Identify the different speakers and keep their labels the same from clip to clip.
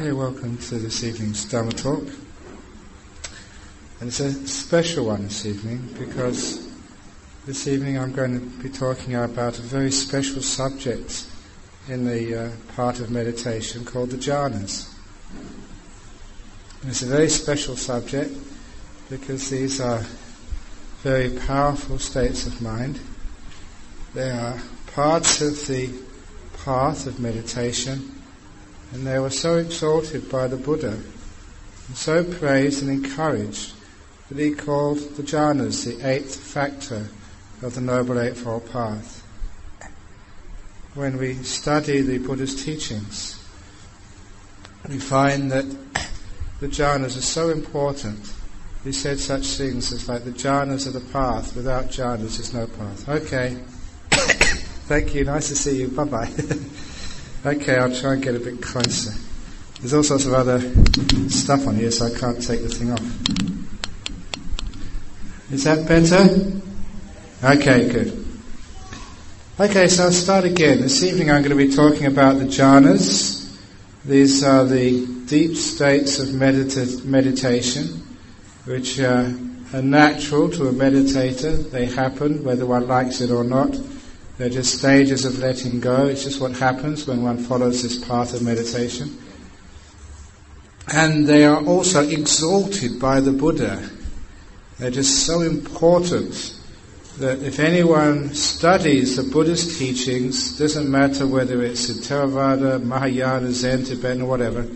Speaker 1: Okay, welcome to this evening's Dharma talk. And it's a special one this evening because this evening I'm going to be talking about a very special subject in the uh, part of meditation called the jhanas. And it's a very special subject because these are very powerful states of mind. They are parts of the path of meditation and they were so exalted by the Buddha, and so praised and encouraged, that he called the jhanas the eighth factor of the Noble Eightfold Path. When we study the Buddha's teachings, we find that the jhanas are so important. He said such things as like the jhanas are the path, without jhanas there's no path. Okay. Thank you, nice to see you, bye bye. Okay, I'll try and get a bit closer. There's all sorts of other stuff on here, so I can't take the thing off. Is that better? Okay, good. Okay, so I'll start again. This evening I'm going to be talking about the jhanas. These are the deep states of medita- meditation, which uh, are natural to a meditator. They happen whether one likes it or not. They're just stages of letting go. It's just what happens when one follows this path of meditation. And they are also exalted by the Buddha. They're just so important that if anyone studies the Buddha's teachings, doesn't matter whether it's in Theravada, Mahayana, Zen, Tibetan, or whatever,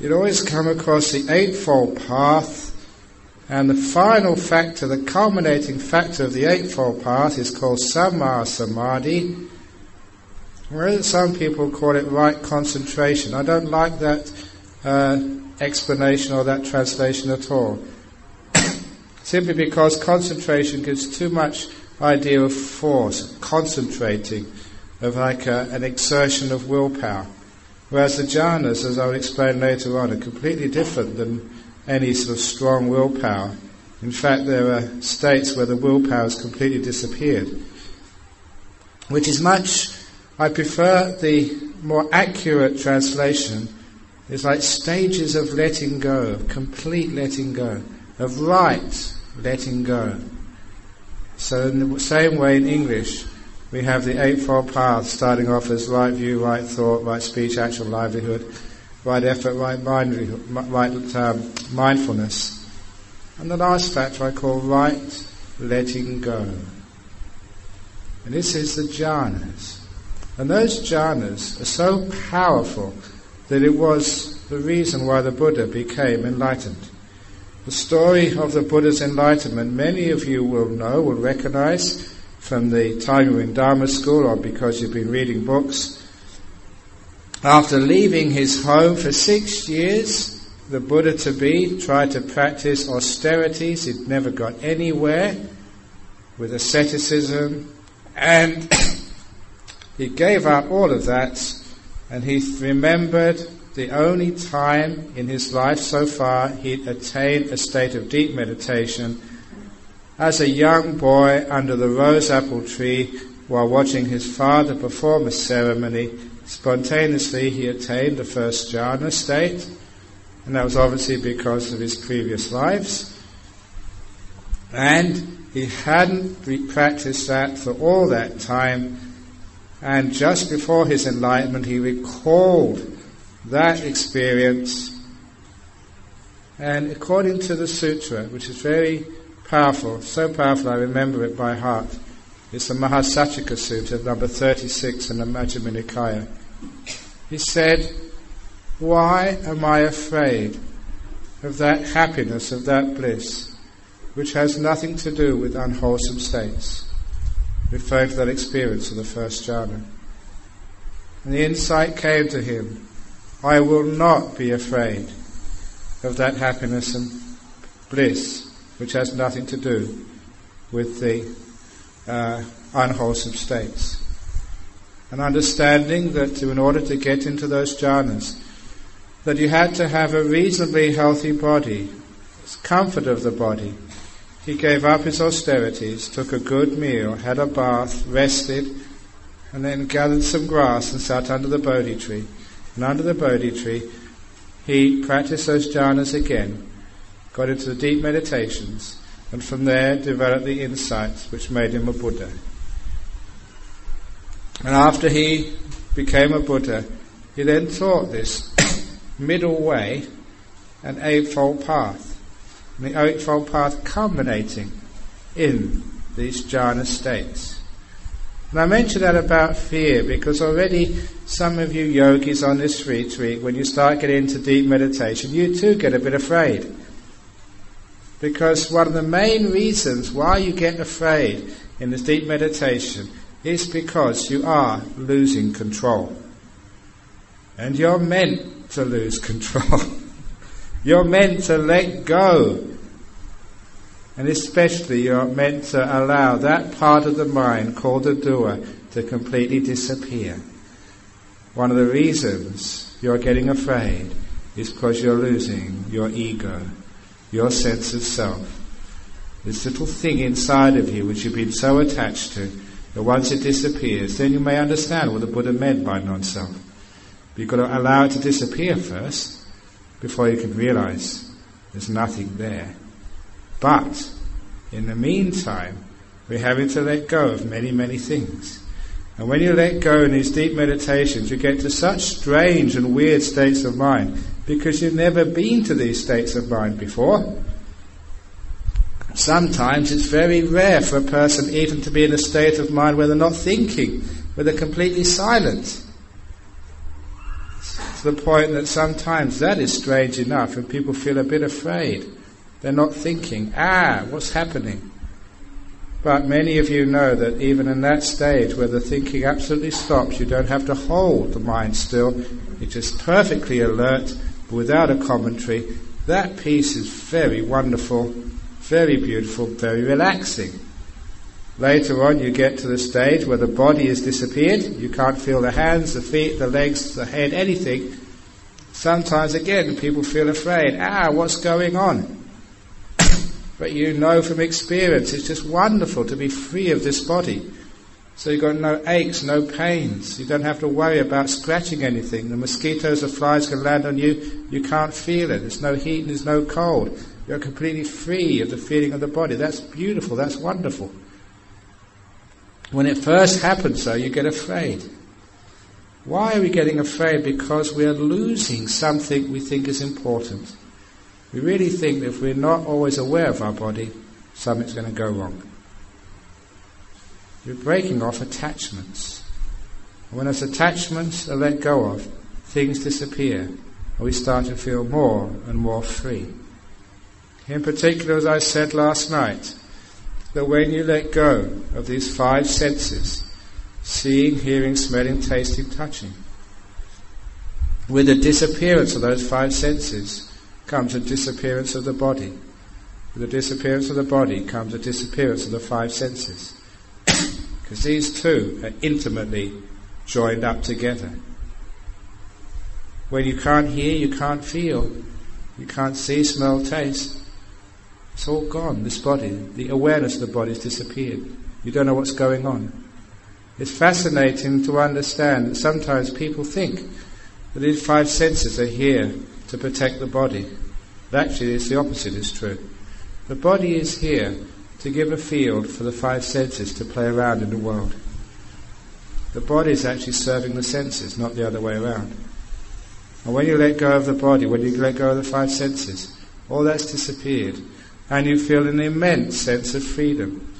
Speaker 1: you'd always come across the Eightfold Path and the final factor, the culminating factor of the Eightfold Path is called Samma Samadhi. Whereas some people call it right concentration. I don't like that uh, explanation or that translation at all. Simply because concentration gives too much idea of force, concentrating, of like a, an exertion of willpower. Whereas the jhanas, as I'll explain later on, are completely different than any sort of strong willpower. In fact, there are states where the willpower has completely disappeared. Which is much, I prefer the more accurate translation, It's like stages of letting go, of complete letting go, of right letting go. So, in the same way in English, we have the Eightfold Path starting off as right view, right thought, right speech, actual livelihood right effort, right, mind, right um, mindfulness. And the last factor I call right letting go. And this is the jhanas. And those jhanas are so powerful that it was the reason why the Buddha became enlightened. The story of the Buddha's enlightenment, many of you will know, will recognize from the time you were in Dharma school or because you've been reading books after leaving his home for six years, the Buddha to be tried to practice austerities. He'd never got anywhere with asceticism, and he gave up all of that, and he remembered the only time in his life so far he'd attained a state of deep meditation as a young boy under the rose apple tree while watching his father perform a ceremony Spontaneously, he attained the first jhana state, and that was obviously because of his previous lives. And he hadn't practiced that for all that time, and just before his enlightenment, he recalled that experience. And according to the sutra, which is very powerful, so powerful I remember it by heart, it's the Mahasaccaka Sutta, number 36 in the Majjhima Nikaya. He said, Why am I afraid of that happiness, of that bliss, which has nothing to do with unwholesome states? Referring to that experience of the first jhana. And the insight came to him I will not be afraid of that happiness and bliss, which has nothing to do with the uh, unwholesome states and understanding that in order to get into those jhanas, that you had to have a reasonably healthy body, comfort of the body. He gave up his austerities, took a good meal, had a bath, rested, and then gathered some grass and sat under the Bodhi tree. And under the Bodhi tree, he practiced those jhanas again, got into the deep meditations, and from there developed the insights which made him a Buddha. And after he became a Buddha, he then taught this middle way, an eightfold path. And the eightfold path culminating in these jhana states. And I mention that about fear because already some of you yogis on this retreat, when you start getting into deep meditation, you too get a bit afraid. Because one of the main reasons why you get afraid in this deep meditation is because you are losing control. And you're meant to lose control. you're meant to let go. And especially you're meant to allow that part of the mind called the doer to completely disappear. One of the reasons you're getting afraid is because you're losing your ego, your sense of self. This little thing inside of you which you've been so attached to but once it disappears, then you may understand what the Buddha meant by non-self. You've got to allow it to disappear first before you can realize there's nothing there. But in the meantime, we're having to let go of many, many things. And when you let go in these deep meditations, you get to such strange and weird states of mind because you've never been to these states of mind before. Sometimes it's very rare for a person even to be in a state of mind where they're not thinking, where they're completely silent. To the point that sometimes that is strange enough and people feel a bit afraid. They're not thinking, ah, what's happening? But many of you know that even in that stage where the thinking absolutely stops, you don't have to hold the mind still. It's perfectly alert, without a commentary. That peace is very wonderful very beautiful, very relaxing. Later on, you get to the stage where the body has disappeared. You can't feel the hands, the feet, the legs, the head, anything. Sometimes, again, people feel afraid. Ah, what's going on? but you know from experience, it's just wonderful to be free of this body. So you've got no aches, no pains. You don't have to worry about scratching anything. The mosquitoes or flies can land on you. You can't feel it. There's no heat and there's no cold. You're completely free of the feeling of the body. That's beautiful. That's wonderful. When it first happens, though, you get afraid. Why are we getting afraid? Because we're losing something we think is important. We really think that if we're not always aware of our body, something's going to go wrong. You're breaking off attachments. And when those attachments are let go of, things disappear, and we start to feel more and more free. In particular, as I said last night, that when you let go of these five senses, seeing, hearing, smelling, tasting, touching, with the disappearance of those five senses comes a disappearance of the body. With the disappearance of the body comes a disappearance of the five senses. Because these two are intimately joined up together. When you can't hear, you can't feel. You can't see, smell, taste. It's all gone, this body. The awareness of the body has disappeared. You don't know what's going on. It's fascinating to understand that sometimes people think that these five senses are here to protect the body. But actually, it's the opposite is true. The body is here to give a field for the five senses to play around in the world. The body is actually serving the senses, not the other way around. And when you let go of the body, when you let go of the five senses, all that's disappeared and you feel an immense sense of freedom.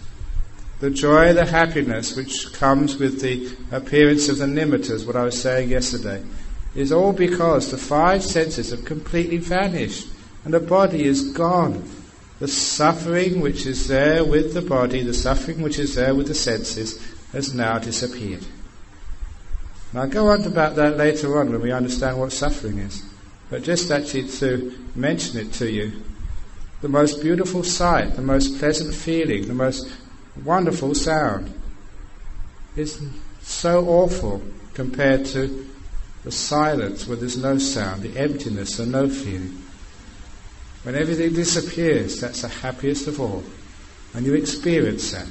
Speaker 1: The joy, the happiness which comes with the appearance of the nimittas, what I was saying yesterday, is all because the five senses have completely vanished and the body is gone. The suffering which is there with the body, the suffering which is there with the senses, has now disappeared. Now I'll go on about that later on when we understand what suffering is. But just actually to mention it to you, the most beautiful sight, the most pleasant feeling, the most wonderful sound is so awful compared to the silence where there's no sound, the emptiness and no feeling. When everything disappears, that's the happiest of all. And you experience that.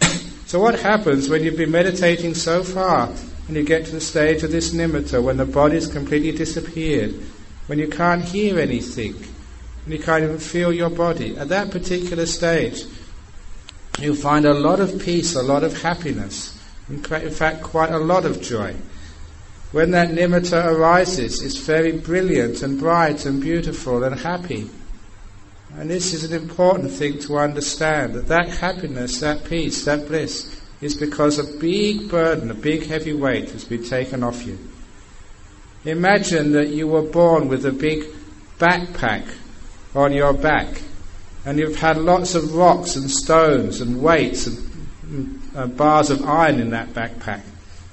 Speaker 1: so what happens when you've been meditating so far and you get to the stage of this nimitta when the body's completely disappeared when you can't hear anything, and you can't even feel your body. At that particular stage, you'll find a lot of peace, a lot of happiness, in fact, quite a lot of joy. When that nimitta arises, it's very brilliant and bright and beautiful and happy. And this is an important thing to understand that that happiness, that peace, that bliss is because a big burden, a big heavy weight has been taken off you. Imagine that you were born with a big backpack on your back and you've had lots of rocks and stones and weights and uh, bars of iron in that backpack.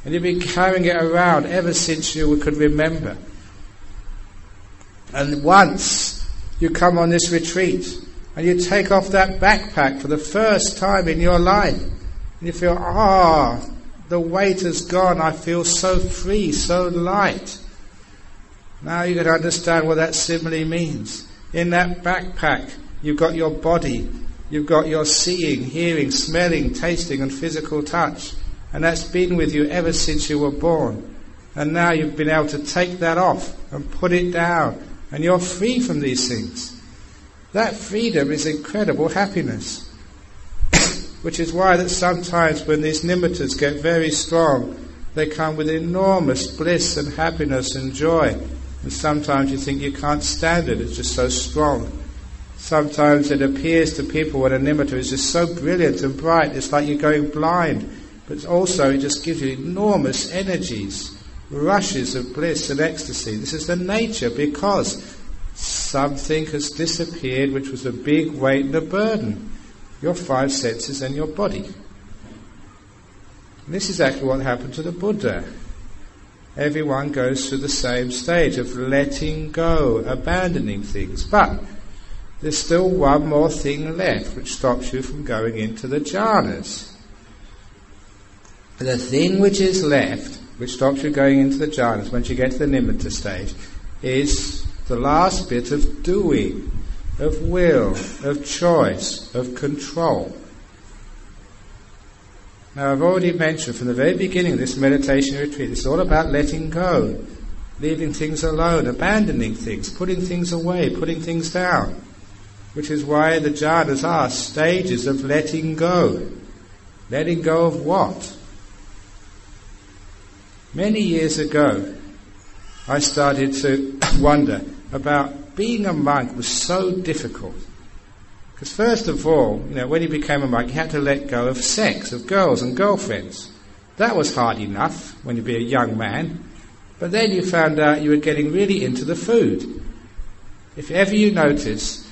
Speaker 1: And you've been carrying it around ever since you could remember. And once you come on this retreat and you take off that backpack for the first time in your life, and you feel, ah, the weight has gone, I feel so free, so light. Now you can understand what that simile means. In that backpack, you've got your body, you've got your seeing, hearing, smelling, tasting, and physical touch. And that's been with you ever since you were born. And now you've been able to take that off and put it down. And you're free from these things. That freedom is incredible happiness. Which is why that sometimes when these nimittas get very strong, they come with enormous bliss and happiness and joy. And sometimes you think you can't stand it, it's just so strong. Sometimes it appears to people when a nimitta is just so brilliant and bright, it's like you're going blind but also it just gives you enormous energies, rushes of bliss and ecstasy. This is the nature because something has disappeared which was a big weight and a burden. Your five senses and your body. And this is actually what happened to the Buddha. Everyone goes through the same stage of letting go, abandoning things. But there's still one more thing left which stops you from going into the jhanas the thing which is left, which stops you going into the jhanas once you get to the nimitta stage, is the last bit of doing, of will, of choice, of control. Now, I've already mentioned from the very beginning of this meditation retreat, it's all about letting go, leaving things alone, abandoning things, putting things away, putting things down, which is why the jhanas are stages of letting go. Letting go of what? Many years ago, I started to wonder about being a monk was so difficult. Because first of all, you know, when he became a monk, he had to let go of sex, of girls and girlfriends. That was hard enough when you'd be a young man. But then you found out you were getting really into the food. If ever you notice,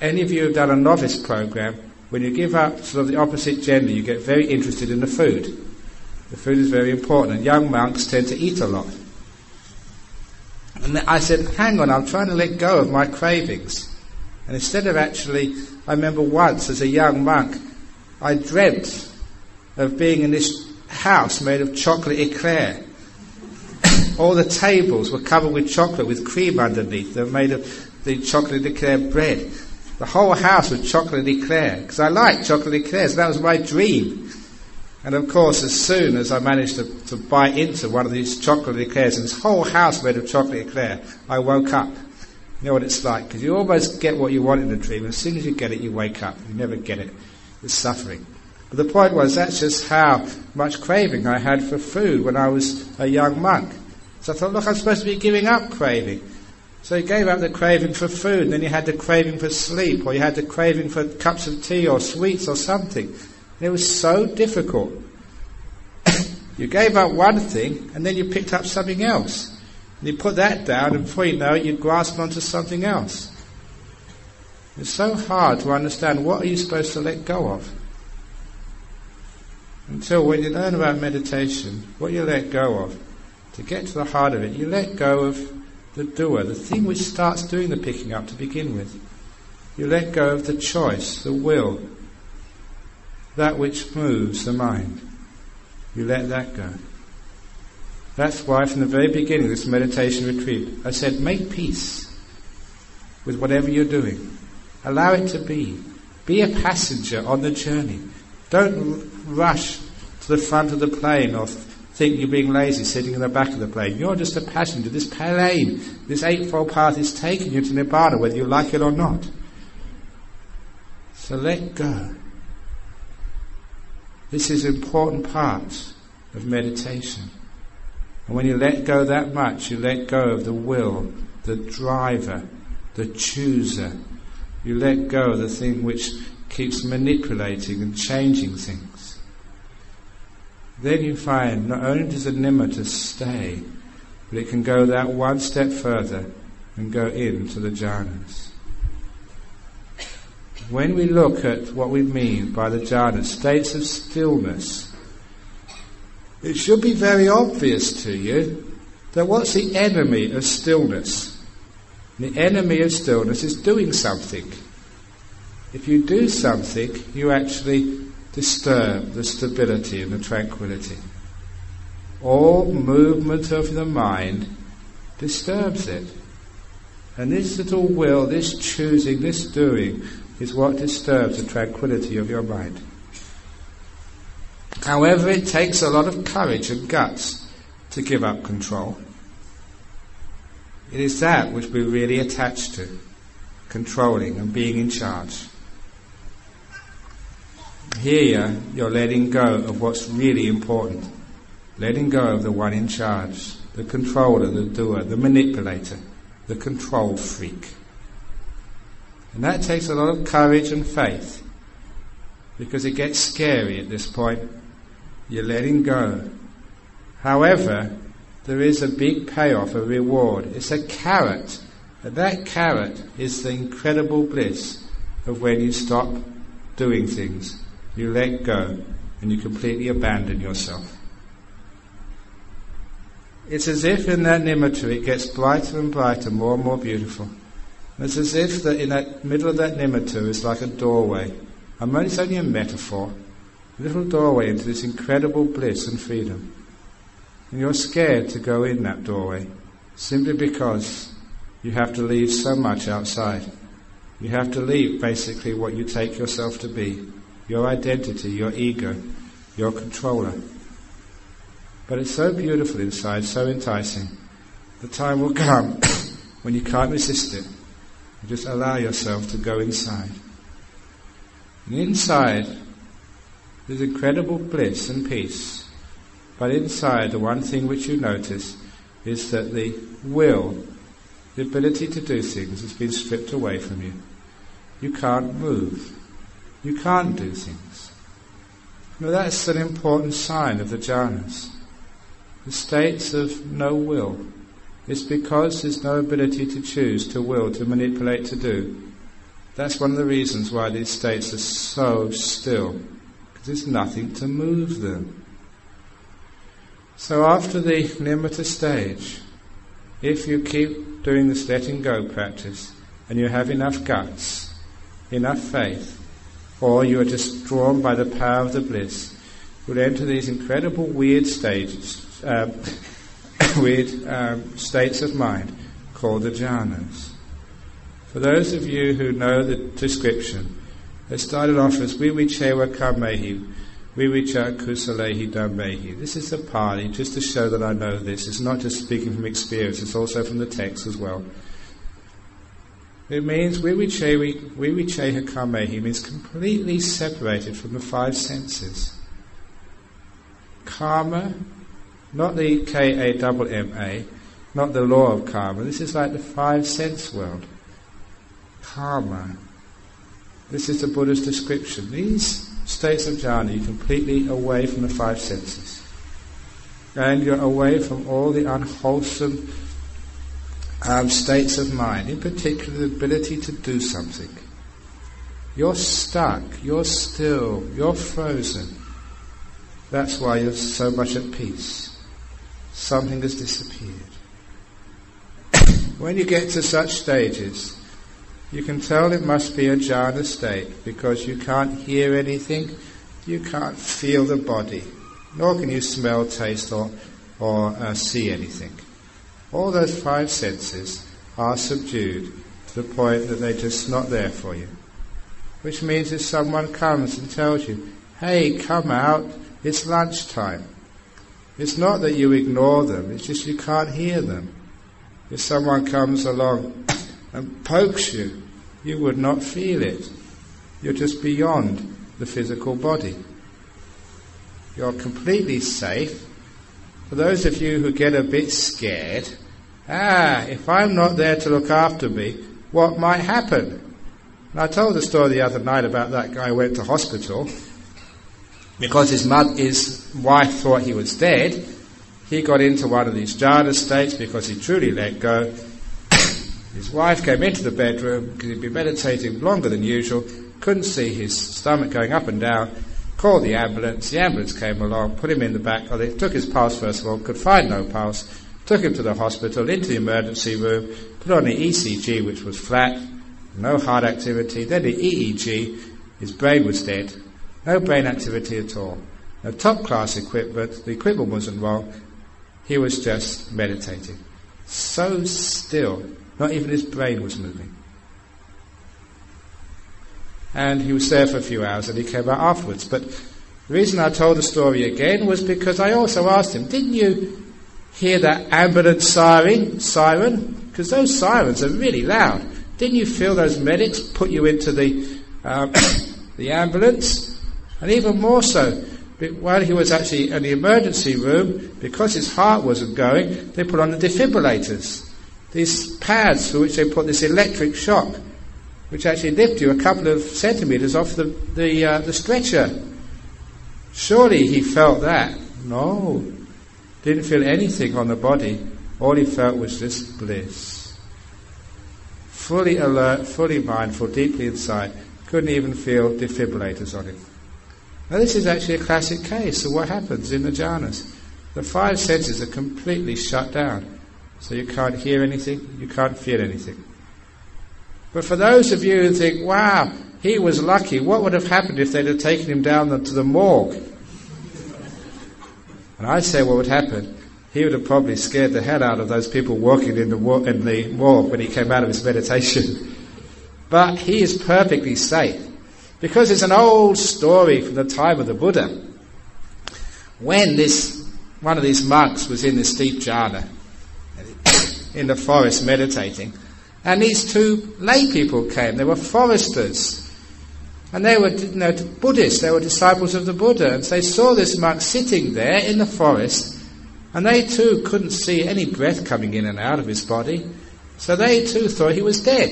Speaker 1: any of you have done a novice program, when you give up sort of the opposite gender, you get very interested in the food. The food is very important, and young monks tend to eat a lot. And I said, hang on, I'm trying to let go of my cravings. And instead of actually, I remember once as a young monk, I dreamt of being in this house made of chocolate eclair. All the tables were covered with chocolate with cream underneath. They were made of the chocolate eclair bread. The whole house was chocolate eclair because I like chocolate eclairs. That was my dream. And of course, as soon as I managed to, to bite into one of these chocolate eclairs, and this whole house made of chocolate eclair, I woke up. You know what it's like? Because you almost get what you want in a dream. As soon as you get it, you wake up. You never get it. It's suffering. But the point was, that's just how much craving I had for food when I was a young monk. So I thought, look, I'm supposed to be giving up craving. So you gave up the craving for food, then you had the craving for sleep, or you had the craving for cups of tea or sweets or something. And It was so difficult. you gave up one thing and then you picked up something else. And you put that down and before you know it you grasp onto something else. It's so hard to understand what are you supposed to let go of. Until when you learn about meditation, what you let go of, to get to the heart of it, you let go of the doer, the thing which starts doing the picking up to begin with. You let go of the choice, the will, that which moves the mind. You let that go. That's why from the very beginning of this meditation retreat, I said, make peace with whatever you're doing. Allow it to be. Be a passenger on the journey. Don't rush to the front of the plane or think think you're being lazy sitting in the back of the plane. You're just a passenger. This plane, this eightfold path is taking you to Nibbana whether you like it or not. So let go. This is an important part of meditation. And when you let go that much, you let go of the will, the driver, the chooser. You let go of the thing which keeps manipulating and changing things. Then you find not only does the nimitta stay, but it can go that one step further and go into the jhanas. When we look at what we mean by the jhanas, states of stillness, it should be very obvious to you that what's the enemy of stillness? The enemy of stillness is doing something. If you do something, you actually disturb the stability and the tranquility. All movement of the mind disturbs it. And this little will, this choosing, this doing, is what disturbs the tranquility of your mind. However, it takes a lot of courage and guts to give up control. It is that which we're really attached to, controlling and being in charge. Here, you're letting go of what's really important, letting go of the one in charge, the controller, the doer, the manipulator, the control freak. And that takes a lot of courage and faith because it gets scary at this point you're letting go. However, there is a big payoff, a reward. It's a carrot. And that carrot is the incredible bliss of when you stop doing things. You let go and you completely abandon yourself. It's as if in that nimitta it gets brighter and brighter, more and more beautiful. It's as if that in that middle of that nimitta is like a doorway. And it's only a metaphor little doorway into this incredible bliss and freedom. And you're scared to go in that doorway simply because you have to leave so much outside. You have to leave basically what you take yourself to be your identity, your ego, your controller. But it's so beautiful inside, so enticing. The time will come when you can't resist it. You just allow yourself to go inside. And inside, there's incredible bliss and peace. But inside, the one thing which you notice is that the will, the ability to do things, has been stripped away from you. You can't move. You can't do things. Now that's an important sign of the jhanas. The states of no will. It's because there's no ability to choose, to will, to manipulate, to do. That's one of the reasons why these states are so still there's nothing to move them. So after the nimitta stage, if you keep doing this letting go practice and you have enough guts, enough faith, or you are just drawn by the power of the bliss, you'll enter these incredible weird stages, um, weird um, states of mind called the jhanas. For those of you who know the description, it started off as Vivicceva Kamehi, Vivicca Kusalehi Dhammehi. This is the Pali, just to show that I know this. It's not just speaking from experience, it's also from the text as well. It means Vivicceva Kamehi means completely separated from the five senses. Kama, not the K A M M A, not the law of karma. This is like the five sense world. Kama, this is the Buddha's description. These states of jhana, you're completely away from the five senses. And you're away from all the unwholesome um, states of mind, in particular the ability to do something. You're stuck, you're still, you're frozen. That's why you're so much at peace. Something has disappeared. when you get to such stages, you can tell it must be a jhana state because you can't hear anything, you can't feel the body, nor can you smell, taste, or, or uh, see anything. All those five senses are subdued to the point that they're just not there for you. Which means if someone comes and tells you, hey, come out, it's lunchtime, It's not that you ignore them, it's just you can't hear them. If someone comes along and pokes you, you would not feel it. You're just beyond the physical body. You're completely safe. For those of you who get a bit scared, ah, if I'm not there to look after me, what might happen? And I told the story the other night about that guy who went to hospital because his, his wife thought he was dead. He got into one of these jhana states because he truly let go. His wife came into the bedroom because he'd been meditating longer than usual, couldn't see his stomach going up and down, called the ambulance. The ambulance came along, put him in the back. Oh, they took his pulse first of all, could find no pulse. Took him to the hospital, into the emergency room, put on the ECG, which was flat, no heart activity. Then the EEG, his brain was dead, no brain activity at all. Top class equipment, the equipment wasn't wrong, he was just meditating. So still, not even his brain was moving. And he was there for a few hours and he came out afterwards. But the reason I told the story again was because I also asked him, didn't you hear that ambulance siren? Siren? Because those sirens are really loud. Didn't you feel those medics put you into the, um, the ambulance? And even more so, while he was actually in the emergency room, because his heart wasn't going, they put on the defibrillators. These pads for which they put this electric shock, which actually lift you a couple of centimeters off the, the, uh, the stretcher. Surely he felt that. No. Didn't feel anything on the body. All he felt was just bliss. Fully alert, fully mindful, deeply inside. Couldn't even feel defibrillators on him. Now, this is actually a classic case of what happens in the jhanas. The five senses are completely shut down. So you can't hear anything, you can't feel anything. But for those of you who think, wow, he was lucky, what would have happened if they'd have taken him down to the morgue? And I say what would happen. He would have probably scared the hell out of those people walking in the, in the morgue when he came out of his meditation. But he is perfectly safe. Because it's an old story from the time of the Buddha. When this, one of these monks was in this deep jhana, in the forest meditating, and these two lay people came. They were foresters. And they were you know, Buddhists, they were disciples of the Buddha. And they saw this monk sitting there in the forest, and they too couldn't see any breath coming in and out of his body. So they too thought he was dead.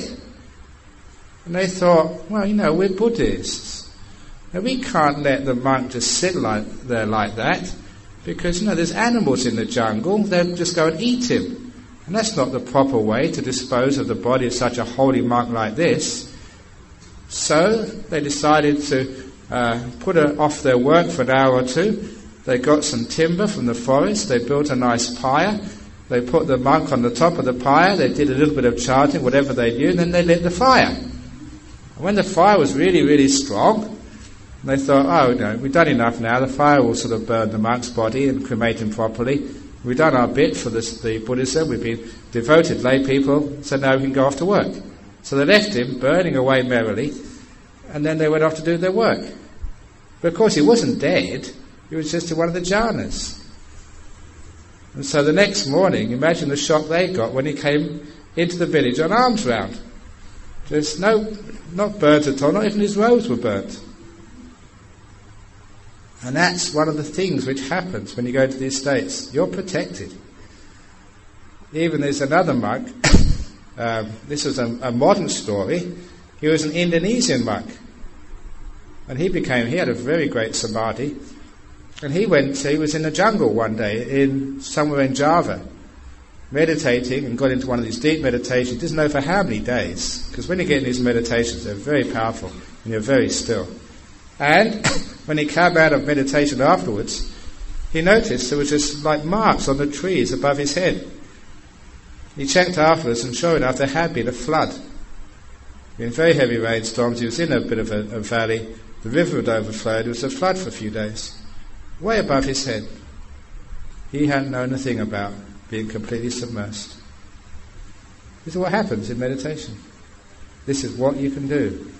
Speaker 1: And they thought, well, you know, we're Buddhists. And we can't let the monk just sit like, there like that because, you know, there's animals in the jungle, they'll just go and eat him. And that's not the proper way to dispose of the body of such a holy monk like this. So they decided to uh, put off their work for an hour or two. They got some timber from the forest, they built a nice pyre, they put the monk on the top of the pyre, they did a little bit of chanting, whatever they knew, and then they lit the fire. And when the fire was really, really strong, they thought, oh no, we've done enough now. The fire will sort of burn the monk's body and cremate him properly. We've done our bit for this, the Buddhism. We've been devoted lay people, so now we can go off to work. So they left him burning away merrily, and then they went off to do their work. But of course, he wasn't dead. He was just in one of the jhanas. And so the next morning, imagine the shock they got when he came into the village on alms round. There's no, not burnt at all, not even his robes were burnt. And that's one of the things which happens when you go to the estates. You're protected. Even there's another monk, um, this is a, a modern story, he was an Indonesian monk. And he became, he had a very great samadhi. And he went, he was in the jungle one day, in somewhere in Java meditating and got into one of these deep meditations, doesn't know for how many days, because when you get in these meditations, they're very powerful and you're very still. And when he came out of meditation afterwards, he noticed there was just like marks on the trees above his head. He checked afterwards, and sure enough, there had been a flood. In very heavy rainstorms, he was in a bit of a, a valley. The river had overflowed. It was a flood for a few days, way above his head. He hadn't known a thing about being completely submersed. This is what happens in meditation. This is what you can do.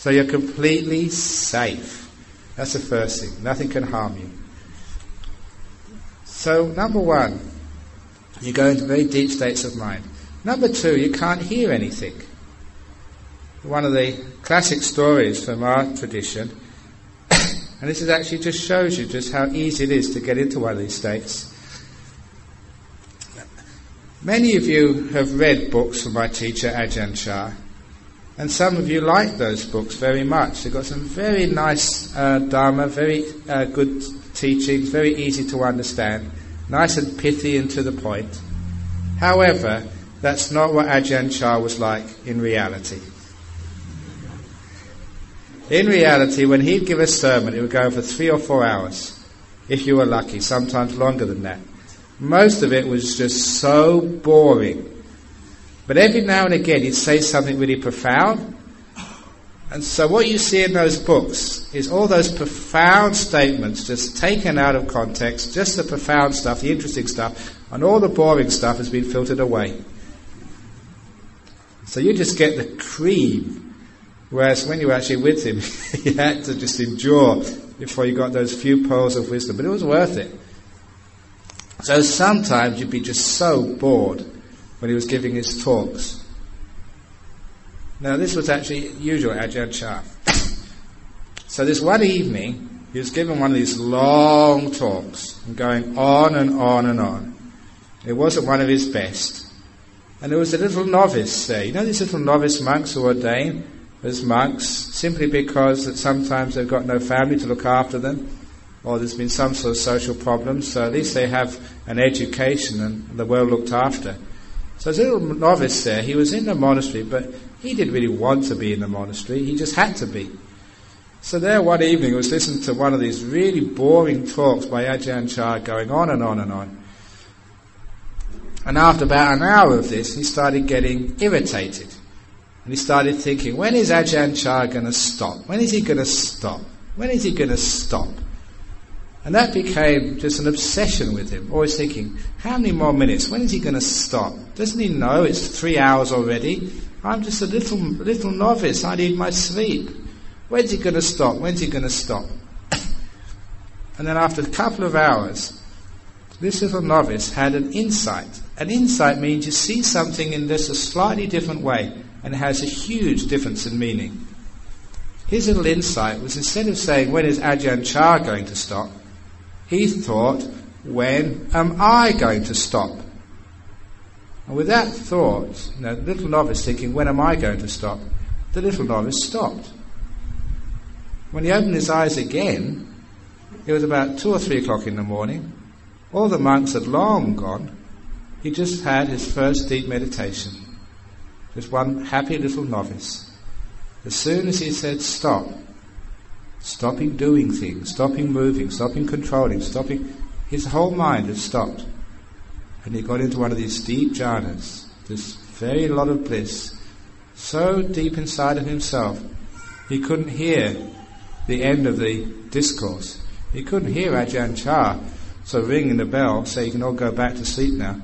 Speaker 1: So you're completely safe. That's the first thing. Nothing can harm you. So, number one, you go into very deep states of mind. Number two, you can't hear anything. One of the classic stories from our tradition, and this is actually just shows you just how easy it is to get into one of these states. Many of you have read books from my teacher Ajahn Chah, and some of you like those books very much. They've got some very nice uh, Dharma, very uh, good teachings, very easy to understand, nice and pithy and to the point. However, that's not what Ajahn Chah was like in reality. In reality, when he'd give a sermon, it would go for three or four hours, if you were lucky, sometimes longer than that. Most of it was just so boring. But every now and again, he'd say something really profound. And so, what you see in those books is all those profound statements just taken out of context, just the profound stuff, the interesting stuff, and all the boring stuff has been filtered away. So you just get the cream Whereas when you were actually with him, you had to just endure before you got those few pearls of wisdom. But it was worth it. So sometimes you'd be just so bored when he was giving his talks. Now this was actually usual at Ajahn Chah. So this one evening, he was giving one of these long talks and going on and on and on. It wasn't one of his best. And there was a little novice there. You know these little novice monks who ordain? as monks simply because that sometimes they've got no family to look after them or there's been some sort of social problem, so at least they have an education and they're well looked after. So as a little novice there, he was in the monastery, but he didn't really want to be in the monastery, he just had to be. So there one evening he was listening to one of these really boring talks by Ajahn Chah going on and on and on. And after about an hour of this, he started getting irritated. And he started thinking, when is Ajahn Chah going to stop? When is he going to stop? When is he going to stop? And that became just an obsession with him, always thinking, how many more minutes? When is he going to stop? Doesn't he know it's three hours already? I'm just a little, little novice. I need my sleep. When's he going to stop? When's he going to stop? and then after a couple of hours, this little novice had an insight. An insight means you see something in this a slightly different way and has a huge difference in meaning. His little insight was instead of saying, when is Ajahn Chah going to stop? He thought, when am I going to stop? And with that thought, the little novice thinking, when am I going to stop? The little novice stopped. When he opened his eyes again, it was about two or three o'clock in the morning. All the monks had long gone. He just had his first deep meditation. Just one happy little novice. As soon as he said stop, stopping doing things, stopping moving, stopping controlling, stopping, his whole mind had stopped. And he got into one of these deep jhanas, this very lot of bliss, so deep inside of himself, he couldn't hear the end of the discourse. He couldn't hear Ajahn Chah, so ringing the bell, say you can all go back to sleep now.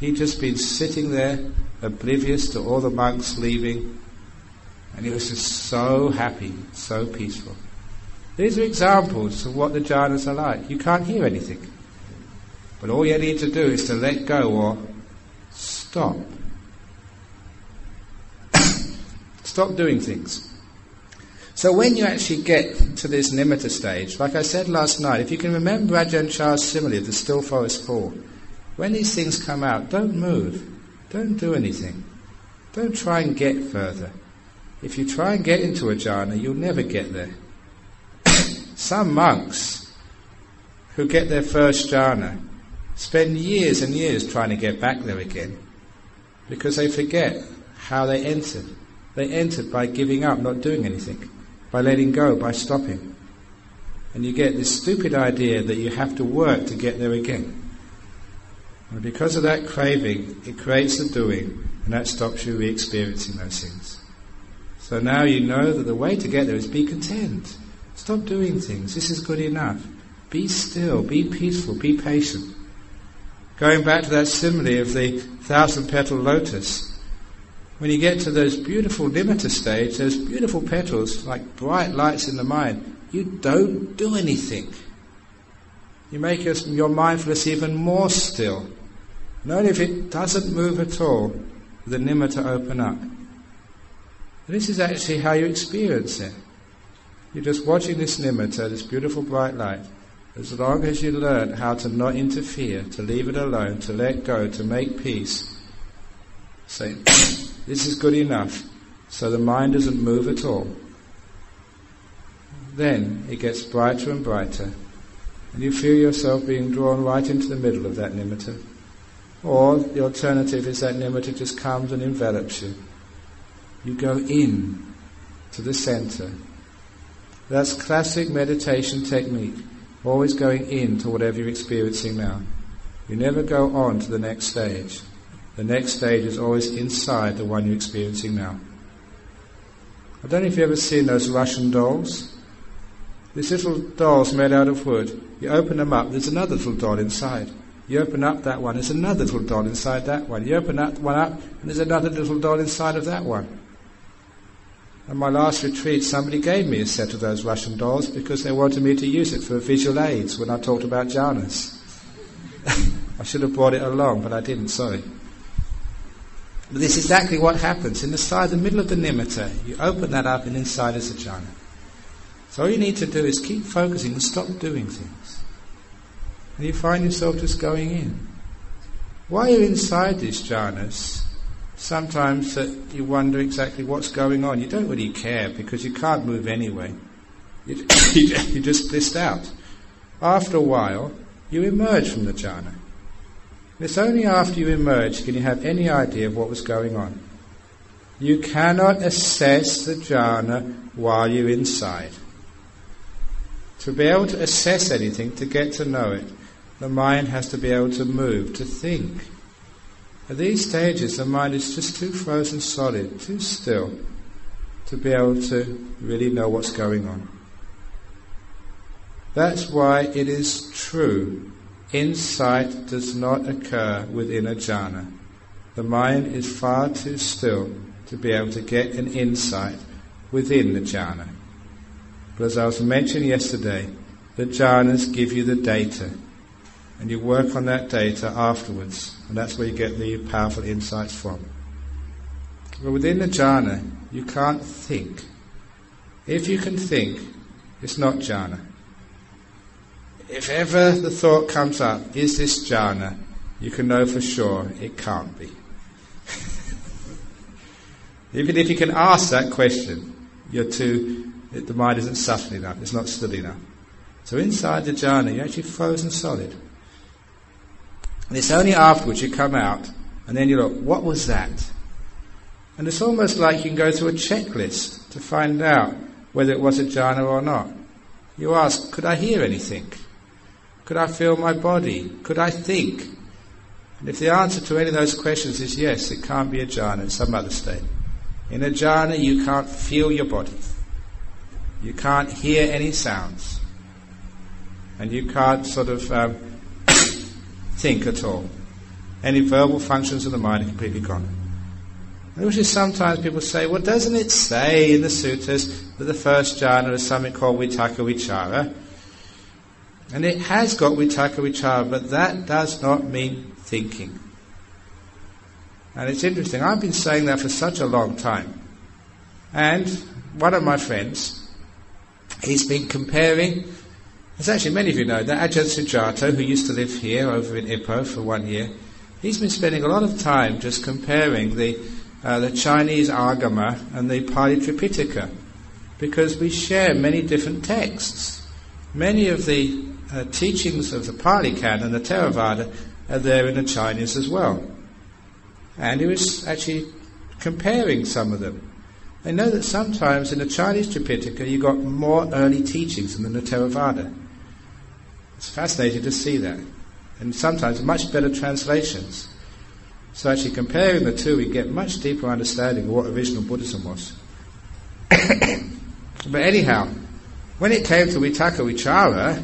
Speaker 1: He'd just been sitting there oblivious to all the monks leaving, and he was just so happy, so peaceful. These are examples of what the jhanas are like. You can't hear anything. But all you need to do is to let go or stop. stop doing things. So when you actually get to this nimitta stage, like I said last night, if you can remember Ajahn Chah's simile of the still forest pool, when these things come out, don't move. Don't do anything. Don't try and get further. If you try and get into a jhana, you'll never get there. Some monks who get their first jhana spend years and years trying to get back there again because they forget how they entered. They entered by giving up, not doing anything, by letting go, by stopping. And you get this stupid idea that you have to work to get there again. And because of that craving, it creates the doing, and that stops you re-experiencing those things. So now you know that the way to get there is be content. Stop doing things. This is good enough. Be still, be peaceful, be patient. Going back to that simile of the thousand petal lotus, when you get to those beautiful nimitta stage, those beautiful petals like bright lights in the mind, you don't do anything. you make your, mindfulness even more still. And only if it doesn't move at all, the nimitta open up. This is actually how you experience it. You're just watching this nimitta, this beautiful bright light. As long as you learn how to not interfere, to leave it alone, to let go, to make peace, say, this is good enough, so the mind doesn't move at all. Then it gets brighter and brighter, and you feel yourself being drawn right into the middle of that nimitta. Or the alternative is that nimitta just comes and envelops you. You go in to the center. That's classic meditation technique. Always going into whatever you're experiencing now. You never go on to the next stage. The next stage is always inside the one you're experiencing now. I don't know if you've ever seen those Russian dolls. These little dolls made out of wood. You open them up, there's another little doll inside. You open up that one, there's another little doll inside that one. You open that one up, and there's another little doll inside of that one. At my last retreat, somebody gave me a set of those Russian dolls because they wanted me to use it for visual aids when I talked about jhanas. I should have brought it along, but I didn't, sorry. But this is exactly what happens. In the side, the middle of the nimitta, you open that up and inside is a jhana. So all you need to do is keep focusing and stop doing things. And you find yourself just going in. While you're inside these jhanas, sometimes that you wonder exactly what's going on. You don't really care because you can't move anyway. You, just blissed out. After a while, you emerge from the jhana. It's only after you emerge can you have any idea of what was going on. You cannot assess the jhana while you're inside. To be able to assess anything, to get to know it, the mind has to be able to move, to think. At these stages, the mind is just too frozen solid, too still, to be able to really know what's going on. That's why it is true Insight does not occur within a jhana. The mind is far too still to be able to get an insight within the jhana. But as I was mentioning yesterday, the jhanas give you the data, and you work on that data afterwards, and that's where you get the powerful insights from. But within the jhana, you can't think. If you can think, it's not jhana if ever the thought comes up, is this jhana? You can know for sure it can't be. Even if you can ask that question, you're too, the mind isn't subtle enough, it's not still enough. So inside the jhana, you're actually frozen solid. And it's only afterwards you come out, and then you look, what was that? And it's almost like you can go through a checklist to find out whether it was a jhana or not. You ask, could I hear anything? Could I feel my body? Could I think? And if the answer to any of those questions is yes, it can't be a jhana, it's some other state. In a jhana, you can't feel your body. You can't hear any sounds. And you can't sort of um, think at all. Any verbal functions of the mind are completely gone. which is sometimes people say, well, doesn't it say in the sutras that the first jhana is something called vitakka vichara? And it has got vitakka vichara, but that does not mean thinking. And it's interesting, I've been saying that for such a long time. And one of my friends, he's been comparing, as actually many of you know, that Ajahn Sujato, who used to live here over in Ipoh for one year, he's been spending a lot of time just comparing the, uh, the Chinese Agama and the Pali Tripitaka, because we share many different texts. Many of the uh, teachings of the Pali Canon, the Theravada, are there in the Chinese as well. And he was actually comparing some of them. I know that sometimes in the Chinese Tripitaka you got more early teachings than in the Theravada. It's fascinating to see that. And sometimes much better translations. So actually comparing the two, we get much deeper understanding of what original Buddhism was. but anyhow, when it came to Vitakka Vichara,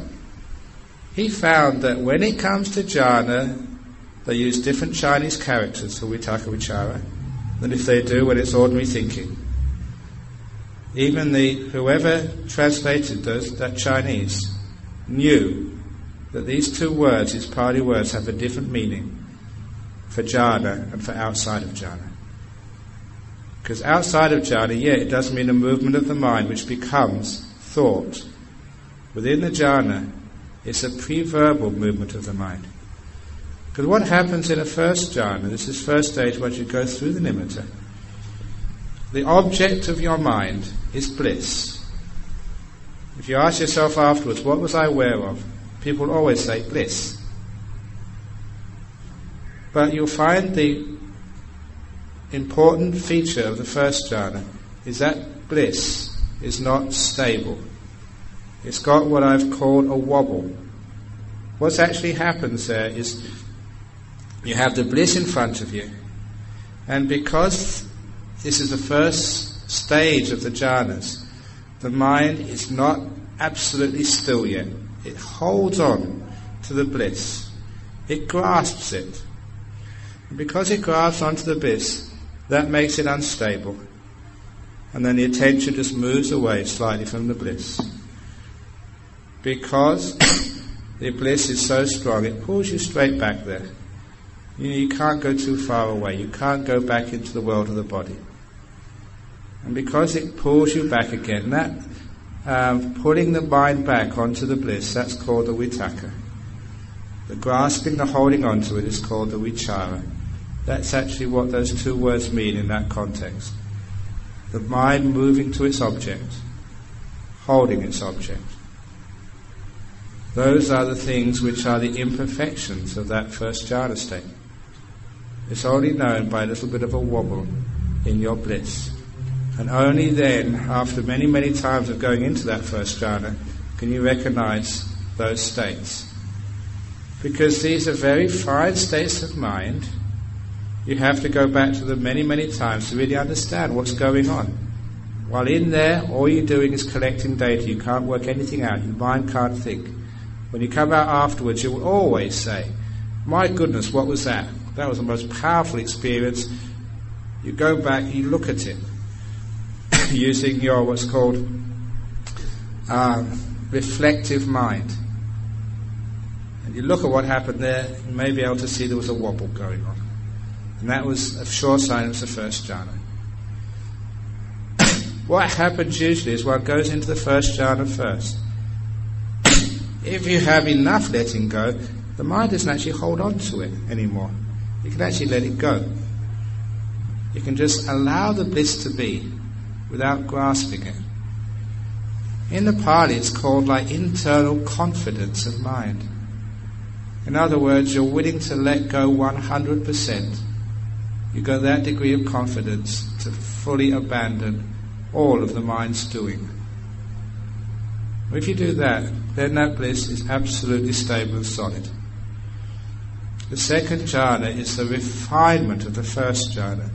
Speaker 1: he found that when it comes to jhana, they use different Chinese characters for vitakka vichara than if they do when it's ordinary thinking. Even the whoever translated those, that Chinese knew that these two words, these Pali words, have a different meaning for jhana and for outside of jhana. Because outside of jhana, yeah, it does mean a movement of the mind which becomes thought. Within the jhana, it's a pre-verbal movement of the mind. Because what happens in a first jhana, this is first stage once you go through the nimitta, the object of your mind is bliss. If you ask yourself afterwards, what was I aware of? People always say bliss. But you'll find the important feature of the first jhana is that bliss is not stable. It's got what I've called a wobble. What's actually happens there is you have the bliss in front of you, and because this is the first stage of the jhanas, the mind is not absolutely still yet. It holds on to the bliss. It grasps it. And because it grasps onto the bliss, that makes it unstable. And then the attention just moves away slightly from the bliss. Because the bliss is so strong, it pulls you straight back there. You, know, you can't go too far away. You can't go back into the world of the body. And because it pulls you back again, that um, pulling the mind back onto the bliss, that's called the vitakka. The grasping, the holding onto it is called the vichara. That's actually what those two words mean in that context. The mind moving to its object, holding its object. Those are the things which are the imperfections of that first jhana state. It's only known by a little bit of a wobble in your bliss. And only then, after many, many times of going into that first jhana, can you recognize those states. Because these are very fine states of mind. You have to go back to them many, many times to really understand what's going on. While in there, all you're doing is collecting data. You can't work anything out. Your mind can't think. When you come out afterwards, you will always say, My goodness, what was that? That was the most powerful experience. You go back, you look at it using your what's called um, reflective mind. And you look at what happened there, you may be able to see there was a wobble going on. And that was a sure sign it was the first jhana. what happens usually is one goes into the first jhana first. if you have enough letting go, the mind doesn't actually hold on to it anymore. You can actually let it go. You can just allow the bliss to be without grasping it. In the Pali, it's called like internal confidence of mind. In other words, you're willing to let go 100%. You got that degree of confidence to fully abandon all of the mind's doing. If you do that, then that bliss is absolutely stable and solid. The second jhana is the refinement of the first jhana.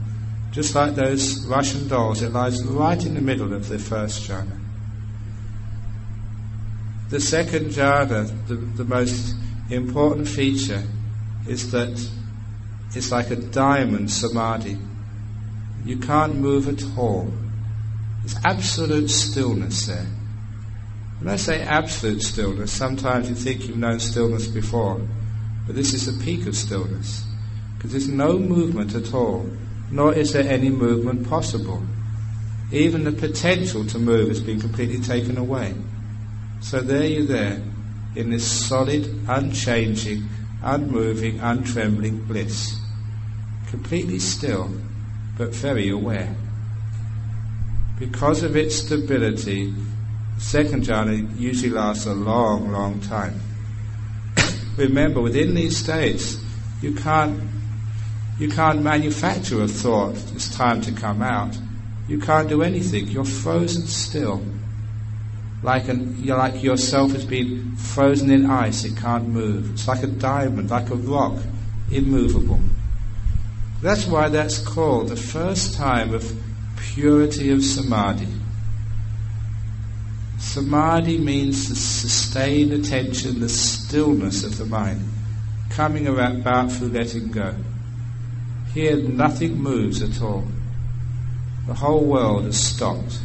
Speaker 1: Just like those Russian dolls, it lies right in the middle of the first jhana. The second jhana, the, the most important feature, is that it's like a diamond samadhi. You can't move at all. There's absolute stillness there. When I say absolute stillness, sometimes you think you've known stillness before, but this is the peak of stillness, because there's no movement at all nor is there any movement possible. Even the potential to move has been completely taken away. So there you're there, in this solid, unchanging, unmoving, untrembling bliss. Completely still, but very aware. Because of its stability, second jhana usually lasts a long, long time. Remember, within these states, you can't you can't manufacture a thought, it's time to come out. You can't do anything. You're frozen still. Like, an, you're like yourself has been frozen in ice, it can't move. It's like a diamond, like a rock, immovable. That's why that's called the first time of purity of samadhi. Samadhi means the sustained attention, the stillness of the mind, coming about through letting go. Here nothing moves at all. The whole world has stopped,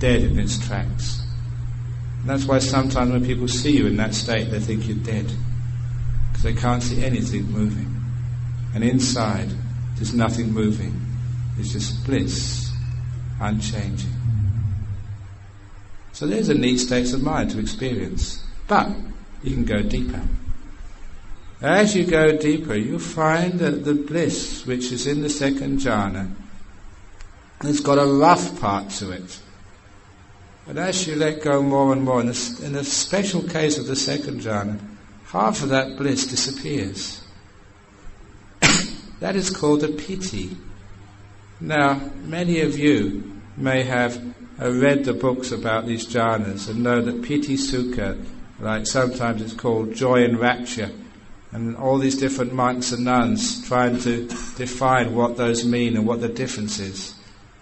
Speaker 1: dead in its tracks. And that's why sometimes when people see you in that state, they think you're dead. Because they can't see anything moving. And inside, there's nothing moving. It's just bliss, unchanging. So there's a neat state of mind to experience. But you can go deeper. As you go deeper, you find that the bliss which is in the second jhana has got a rough part to it. But as you let go more and more, in the, in the special case of the second jhana, half of that bliss disappears. that is called a piti. Now, many of you may have uh, read the books about these jhanas and know that piti sukha, like sometimes it's called joy and rapture, and all these different monks and nuns trying to define what those mean and what the difference is.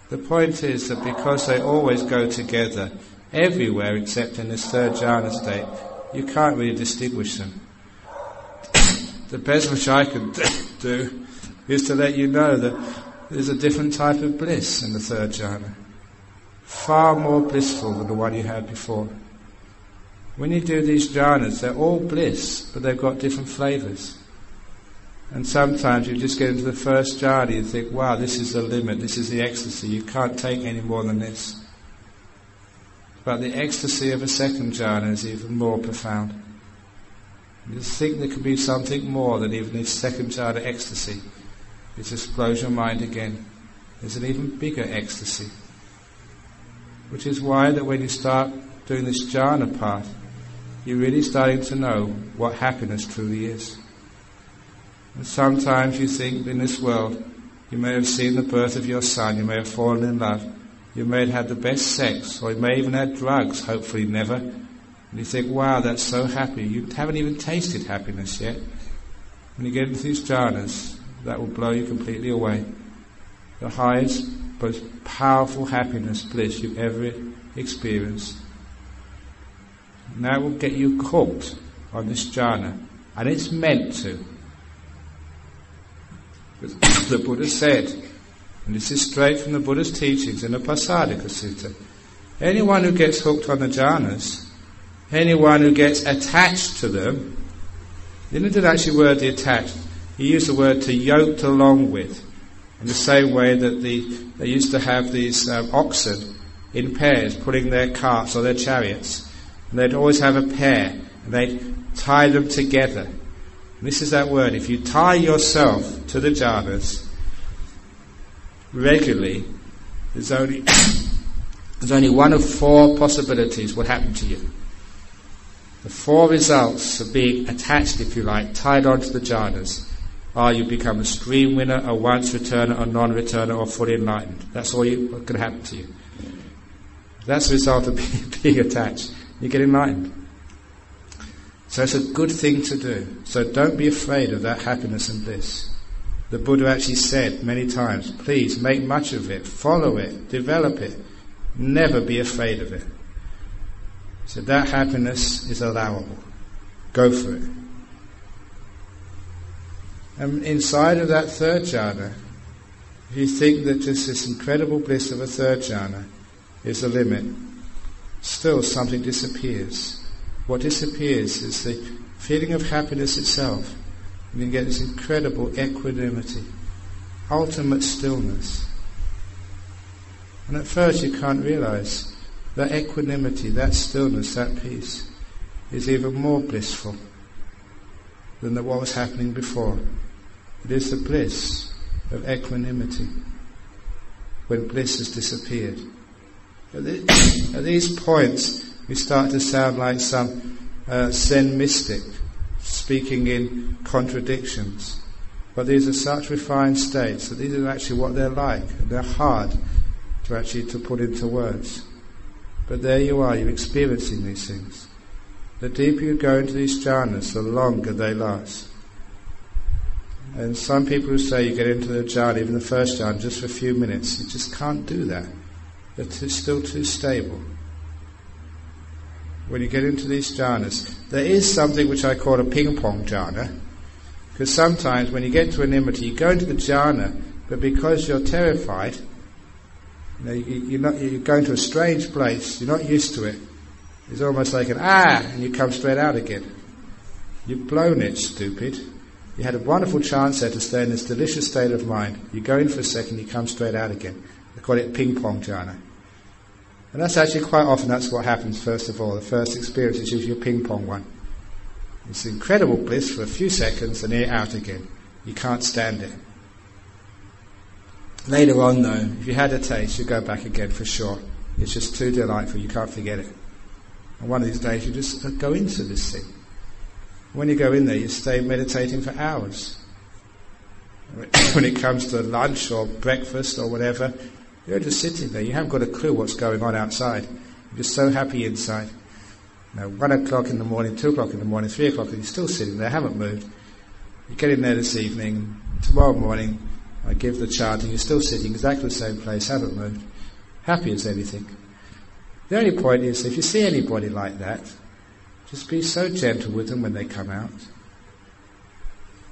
Speaker 1: The point is that because they always go together everywhere except in this third jhana state, you can't really distinguish them. the best which I can do is to let you know that there's a different type of bliss in the third jhana, far more blissful than the one you had before. When you do these jhanas, they're all bliss, but they've got different flavors. And sometimes you just get into the first jhana and think, wow, this is the limit, this is the ecstasy, you can't take any more than this. But the ecstasy of a second jhana is even more profound. You think there could be something more than even this second jhana ecstasy. It just blows your mind again. There's an even bigger ecstasy. Which is why that when you start doing this jhana path, you're really starting to know what happiness truly is. And sometimes you think in this world, you may have seen the birth of your son, you may have fallen in love, you may have had the best sex, or you may even had drugs, hopefully never. And you think, wow, that's so happy. You haven't even tasted happiness yet. When you get into these jhanas, that will blow you completely away. The highest, most powerful happiness, bliss you've ever experienced and that will get you hooked on this jhana. And it's meant to. the Buddha said, and this is straight from the Buddha's teachings in the Pasadika Sutta, anyone who gets hooked on the jhanas, anyone who gets attached to them, he didn't actually word the attached, he used the word to yoked along with, in the same way that the, they used to have these um, oxen in pairs pulling their carts or their chariots. And they'd always have a pair, and they'd tie them together. And this is that word. If you tie yourself to the jhanas regularly, there's only there's only one of four possibilities what happen to you. The four results of being attached, if you like, tied onto the jhanas are you become a stream winner, a once returner, a non-returner, or fully enlightened. That's all you, what can happen to you. That's the result of being, being attached you get enlightened. So it's a good thing to do. So don't be afraid of that happiness and bliss. The Buddha actually said many times, please make much of it, follow it, develop it. Never be afraid of it. So that happiness is allowable. Go for it. And inside of that third jhana, if you think that just this incredible bliss of a third jhana is the limit, still something disappears. What disappears is the feeling of happiness itself. And you get this incredible equanimity, ultimate stillness. And at first you can't realize that equanimity, that stillness, that peace is even more blissful than the, what was happening before. It is the bliss of equanimity when bliss has disappeared. At, the, at these points, we start to sound like some uh, Zen mystic speaking in contradictions. But these are such refined states that these are actually what they're like. They're hard to actually to put into words. But there you are, you're experiencing these things. The deeper you go into these jhanas, the longer they last. And some people who say you get into the jhana, even the first jhana, just for a few minutes, you just can't do that but it's still too stable. When you get into these jhanas, there is something which I call a ping pong jhana, because sometimes when you get to nimitta, you go into the jhana, but because you're terrified, you know, you're, not, you're going to a strange place, you're not used to it. it, is almost like an ah, and you come straight out again. You've blown it, stupid. You had a wonderful chance there to stay in this delicious state of mind. You go in for a second, you come straight out again. They call it ping pong jhana. And that's actually quite often that's what happens first of all. The first experience is usually a ping pong one. It's incredible bliss for a few seconds and then out again. You can't stand it. Later on though, if you had a taste, you go back again for sure. It's just too delightful, you can't forget it. And one of these days you just go into this thing. When you go in there, you stay meditating for hours. when it comes to lunch or breakfast or whatever, you're just sitting there. You haven't got a clue what's going on outside. You're just so happy inside. Know, one o'clock in the morning, two o'clock in the morning, three o'clock, and you're still sitting there, haven't moved. You get in there this evening, tomorrow morning, I give the chanting, you're still sitting exactly the same place, haven't moved. Happy as anything. The only point is, if you see anybody like that, just be so gentle with them when they come out.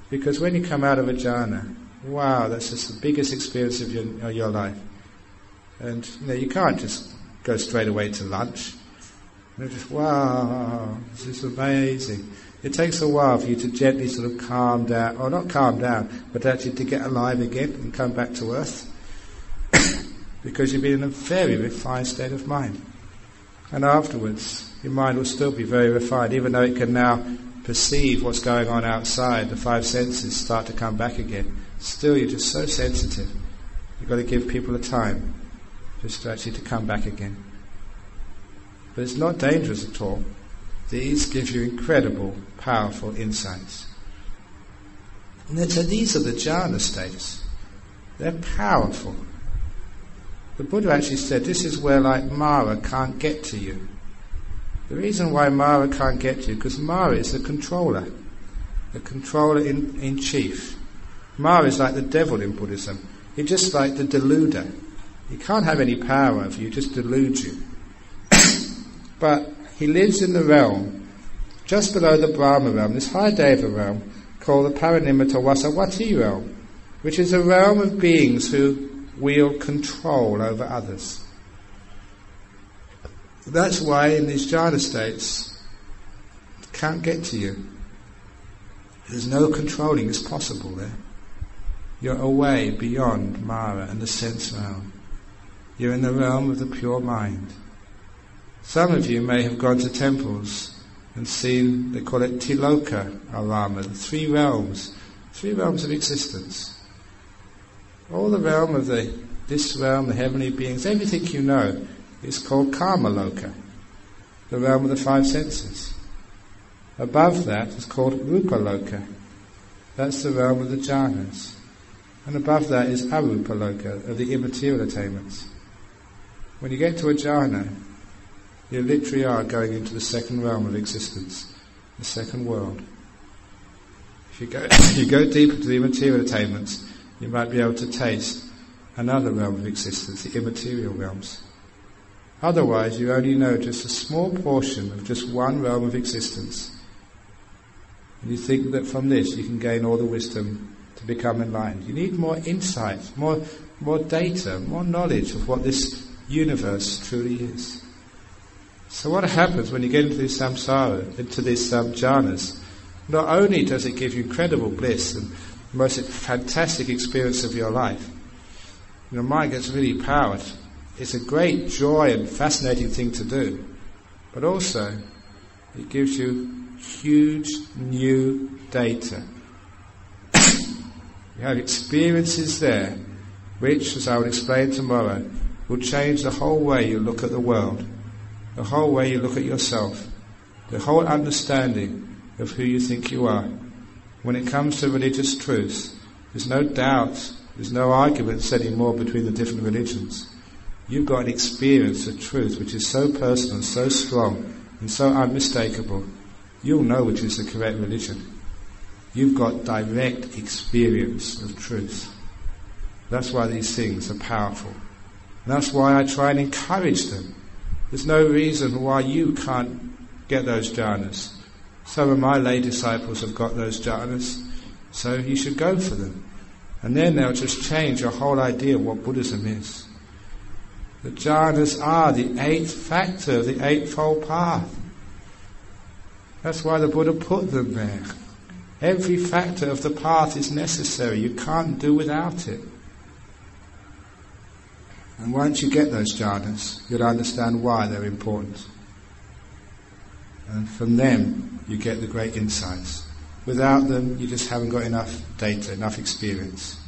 Speaker 1: Because when you come out of a jhana, wow, that's just the biggest experience of your, of your life. And you know, you can't just go straight away to lunch. You're just, wow, this is amazing. It takes a while for you to gently sort of calm down, or not calm down, but actually to get alive again and come back to earth. because you've been in a very refined state of mind. And afterwards, your mind will still be very refined, even though it can now perceive what's going on outside. The five senses start to come back again. Still, you're just so sensitive. You've got to give people a time just to actually to come back again. But it's not dangerous at all. These give you incredible, powerful insights. And so these are the jhana states. They're powerful. The Buddha actually said this is where like Mara can't get to you. The reason why Mara can't get to you because Mara is the controller, the controller in, in chief. Mara is like the devil in Buddhism. He's just like the deluder. He can't have any power over you, just delude you. but he lives in the realm just below the Brahma realm, this high Deva realm, called the Paranimitta Vasavatti realm, which is a realm of beings who wield control over others. That's why in these jhana states, can't get to you. There's no controlling is possible there. You're away beyond Mara and the sense realm. You're in the realm of the pure mind. Some of you may have gone to temples and seen, they call it Tiloka Arama, the three realms, three realms of existence. All the realm of the, this realm, the heavenly beings, everything you know is called Kamaloka, the realm of the five senses. Above that is called Rupaloka, that's the realm of the jhanas. And above that is Arupaloka, of the immaterial attainments. When you get to a jhana, you literally are going into the second realm of existence, the second world. If you go, you go deeper to the immaterial attainments, you might be able to taste another realm of existence, the immaterial realms. Otherwise, you only know just a small portion of just one realm of existence. And you think that from this you can gain all the wisdom to become enlightened. You need more insight, more, more data, more knowledge of what this universe truly is. So what happens when you get into this samsara, into these um, jhanas? Not only does it give you incredible bliss and the most fantastic experience of your life, your mind gets really powered. It's a great joy and fascinating thing to do, but also it gives you huge new data. you have experiences there, which, as I will explain tomorrow, will change the whole way you look at the world, the whole way you look at yourself, the whole understanding of who you think you are. When it comes to religious truth, there's no doubt, there's no arguments anymore between the different religions. You've got an experience of truth which is so personal, so strong, and so unmistakable. You'll know which is the correct religion. You've got direct experience of truth. That's why these things are powerful. And that's why I try and encourage them. There's no reason why you can't get those jhanas. Some of my lay disciples have got those jhanas, so you should go for them. And then they'll just change your whole idea of what Buddhism is. The jhanas are the eighth factor of the Eightfold Path. That's why the Buddha put them there. Every factor of the path is necessary. You can't do without it. And once you get those jhanas, you'll understand why they're important. And from them, you get the great insights. Without them, you just haven't got enough data, enough experience.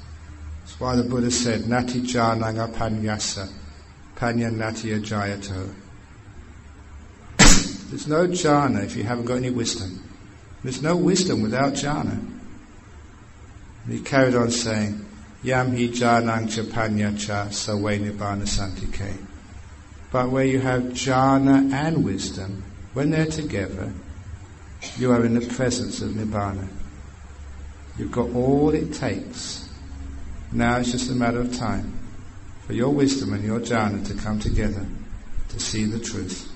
Speaker 1: That's why the Buddha said, Nati jananga panyasa, panya nati ajayato. There's no jhana if you haven't got any wisdom. There's no wisdom without jhana. And he carried on saying, Yam hi jhanang cha panya cha sawe nibbana santike. But where you have jhana and wisdom, when they're together, you are in the presence of nibbana. You've got all it takes. Now it's just a matter of time for your wisdom and your jhana to come together to see the truth.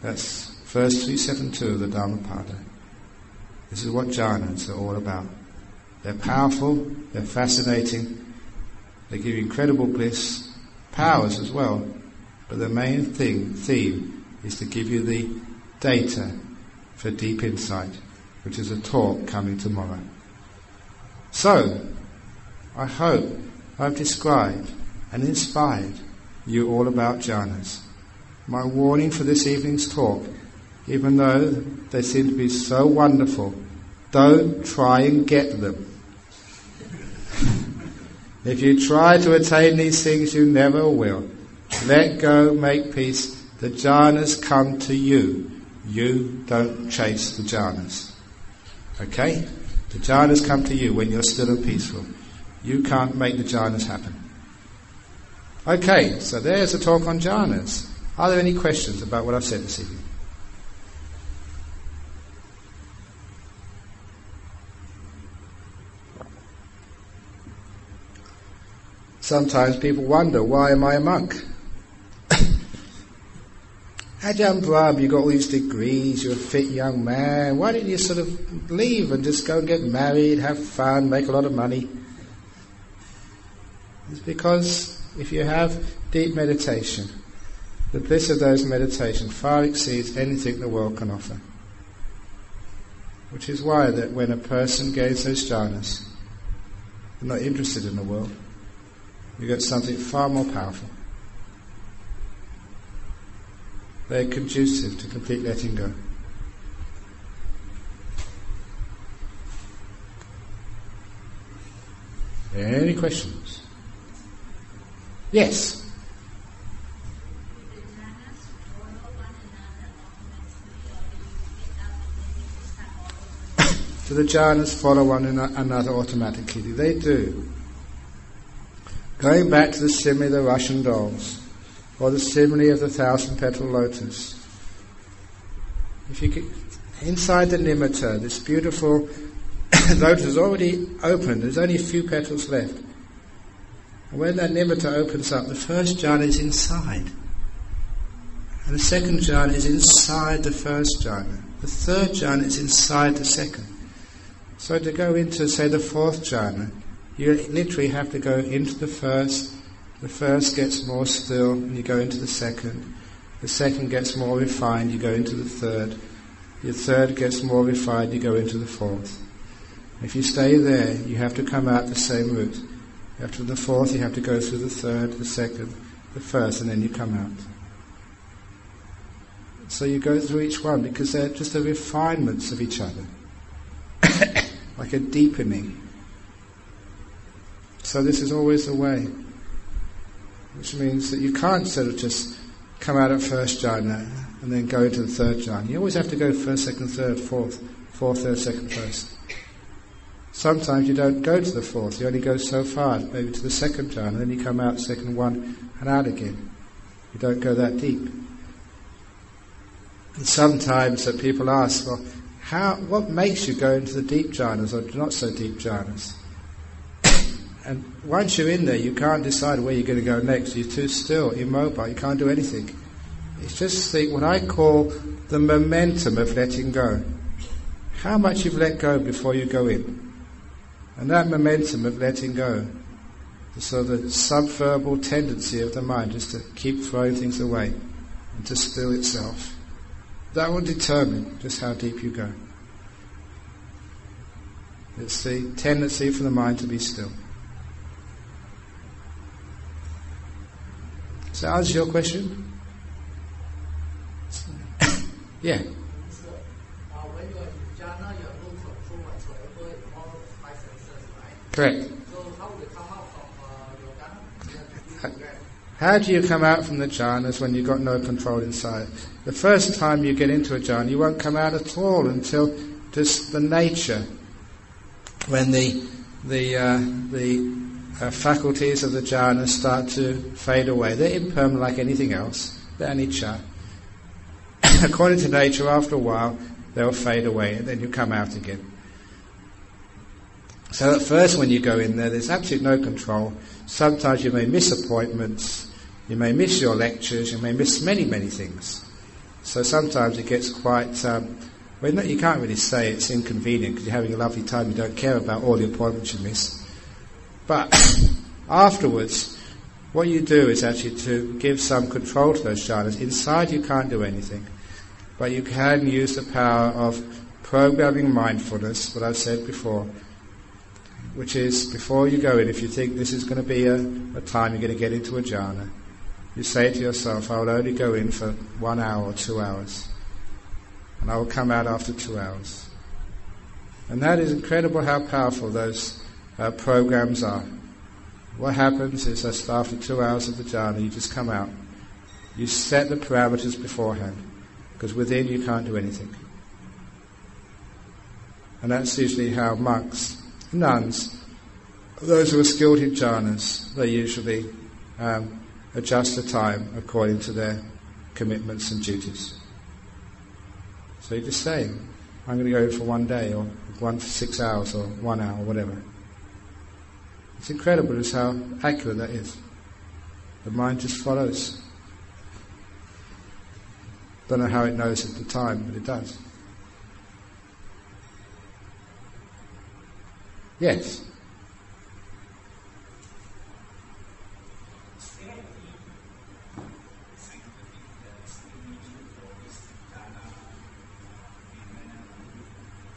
Speaker 1: That's verse 372 of the Dhammapada. This is what jhanas are all about. They're powerful, they're fascinating, they give you incredible bliss, powers as well, but the main thing, theme, is to give you the data for deep insight, which is a talk coming tomorrow. So, I hope I've described and inspired you all about jhanas. My warning for this evening's talk, even though they seem to be so wonderful, don't try and get them. If you try to attain these things, you never will. Let go, make peace. The jhanas come to you. You don't chase the jhanas. Okay? The jhanas come to you when you're still and peaceful. You can't make the jhanas happen. Okay, so there's a talk on jhanas. Are there any questions about what I've said this evening? Sometimes people wonder, why am I a monk? Ajahn Brahm, you got all these degrees, you're a fit young man. Why didn't you sort of leave and just go and get married, have fun, make a lot of money? It's because if you have deep meditation, the bliss of those meditations far exceeds anything the world can offer. Which is why that when a person gains those jhanas, they're not interested in the world you get something far more powerful. They're conducive to complete letting go. Any questions? Yes. Do the jhanas follow one another automatically? They do. Going back to the simile of the Russian dolls, or the simile of the thousand petal lotus. If you get inside the nimitta, this beautiful lotus is already opened, there's only a few petals left. And when that nimitta opens up, the first jhana is inside. And the second jhana is inside the first jhana. The third jhana is inside the second. So to go into, say, the fourth jhana, you literally have to go into the first, the first gets more still, and you go into the second. The second gets more refined, you go into the third. Your third gets more refined, you go into the fourth. If you stay there, you have to come out the same route. After the fourth, you have to go through the third, the second, the first, and then you come out. So you go through each one because they're just the refinements of each other, like a deepening. So this is always the way. Which means that you can't sort of just come out at first jhana and then go into the third jhana. You always have to go first, second, third, fourth, fourth, third, second, first. Sometimes you don't go to the fourth, you only go so far, maybe to the second jhana, then you come out second one and out again. You don't go that deep. And sometimes that people ask, well, how, what makes you go into the deep jhanas or not so deep jhanas? And once you're in there, you can't decide where you're going to go next. You're too still, immobile. You can't do anything. It's just the, what I call the momentum of letting go. How much you've let go before you go in. And that momentum of letting go So the subverbal tendency of the mind just to keep throwing things away and to still itself. That will determine just how deep you go. It's the tendency for the mind to be still. So, answer your question? yeah. Correct. How do you come out from the jhanas when you've got no control inside? The first time you get into a jhana, you won't come out at all until just the nature, when the the uh, the uh, faculties of the jhana start to fade away. They're impermanent like anything else. They're anicca. According to nature, after a while, they'll fade away, and then you come out again. So at first, when you go in there, there's absolutely no control. Sometimes you may miss appointments, you may miss your lectures, you may miss many, many things. So sometimes it gets quite. Um, well, you can't really say it's inconvenient because you're having a lovely time. You don't care about all the appointments you miss. But afterwards, what you do is actually to give some control to those jhanas. Inside, you can't do anything, but you can use the power of programming mindfulness. What I've said before which is before you go in, if you think this is going to be a, a time you're going to get into a jhana, you say to yourself, I will only go in for one hour or two hours, and I will come out after two hours. And that is incredible how powerful those uh, programs are. What happens is that after two hours of the jhana, you just come out. You set the parameters beforehand, because within you can't do anything. And that's usually how monks nuns, those who are skilled in jhanas, they usually um, adjust the time according to their commitments and duties. So you just say, I'm going to go for one day, or one for six hours, or one hour, or whatever. It's incredible just how accurate that is. The mind just follows. Don't know how it knows at the time, but it does. Yes.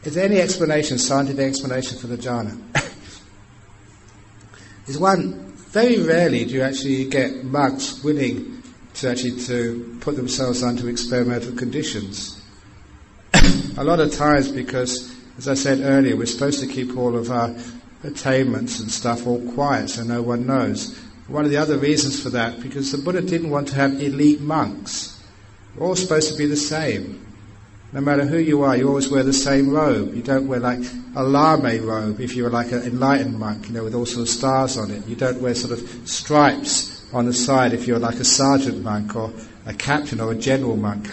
Speaker 1: Is there any explanation, scientific explanation for the jhana? Is one very rarely do you actually get monks willing to actually to put themselves under experimental conditions. A lot of times because as I said earlier, we're supposed to keep all of our attainments and stuff all quiet so no one knows. One of the other reasons for that, because the Buddha didn't want to have elite monks. We're all supposed to be the same. No matter who you are, you always wear the same robe. You don't wear like a lame robe if you're like an enlightened monk, you know, with all sorts of stars on it. You don't wear sort of stripes on the side if you're like a sergeant monk or a captain or a general monk.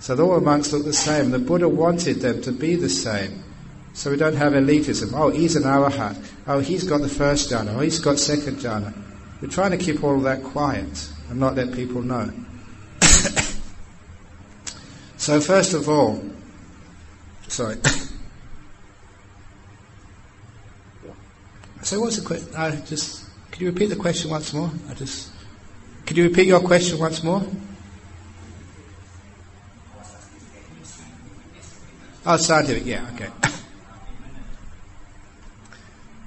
Speaker 1: So all the monks look the same. The Buddha wanted them to be the same. So we don't have elitism. Oh, he's an arahat. Oh, he's got the first jhana. Oh, he's got second jhana. We're trying to keep all of that quiet and not let people know. so first of all, sorry. so what's the question? I just could you repeat the question once more? I just could you repeat your question once more? Oh, scientific. Yeah. Okay.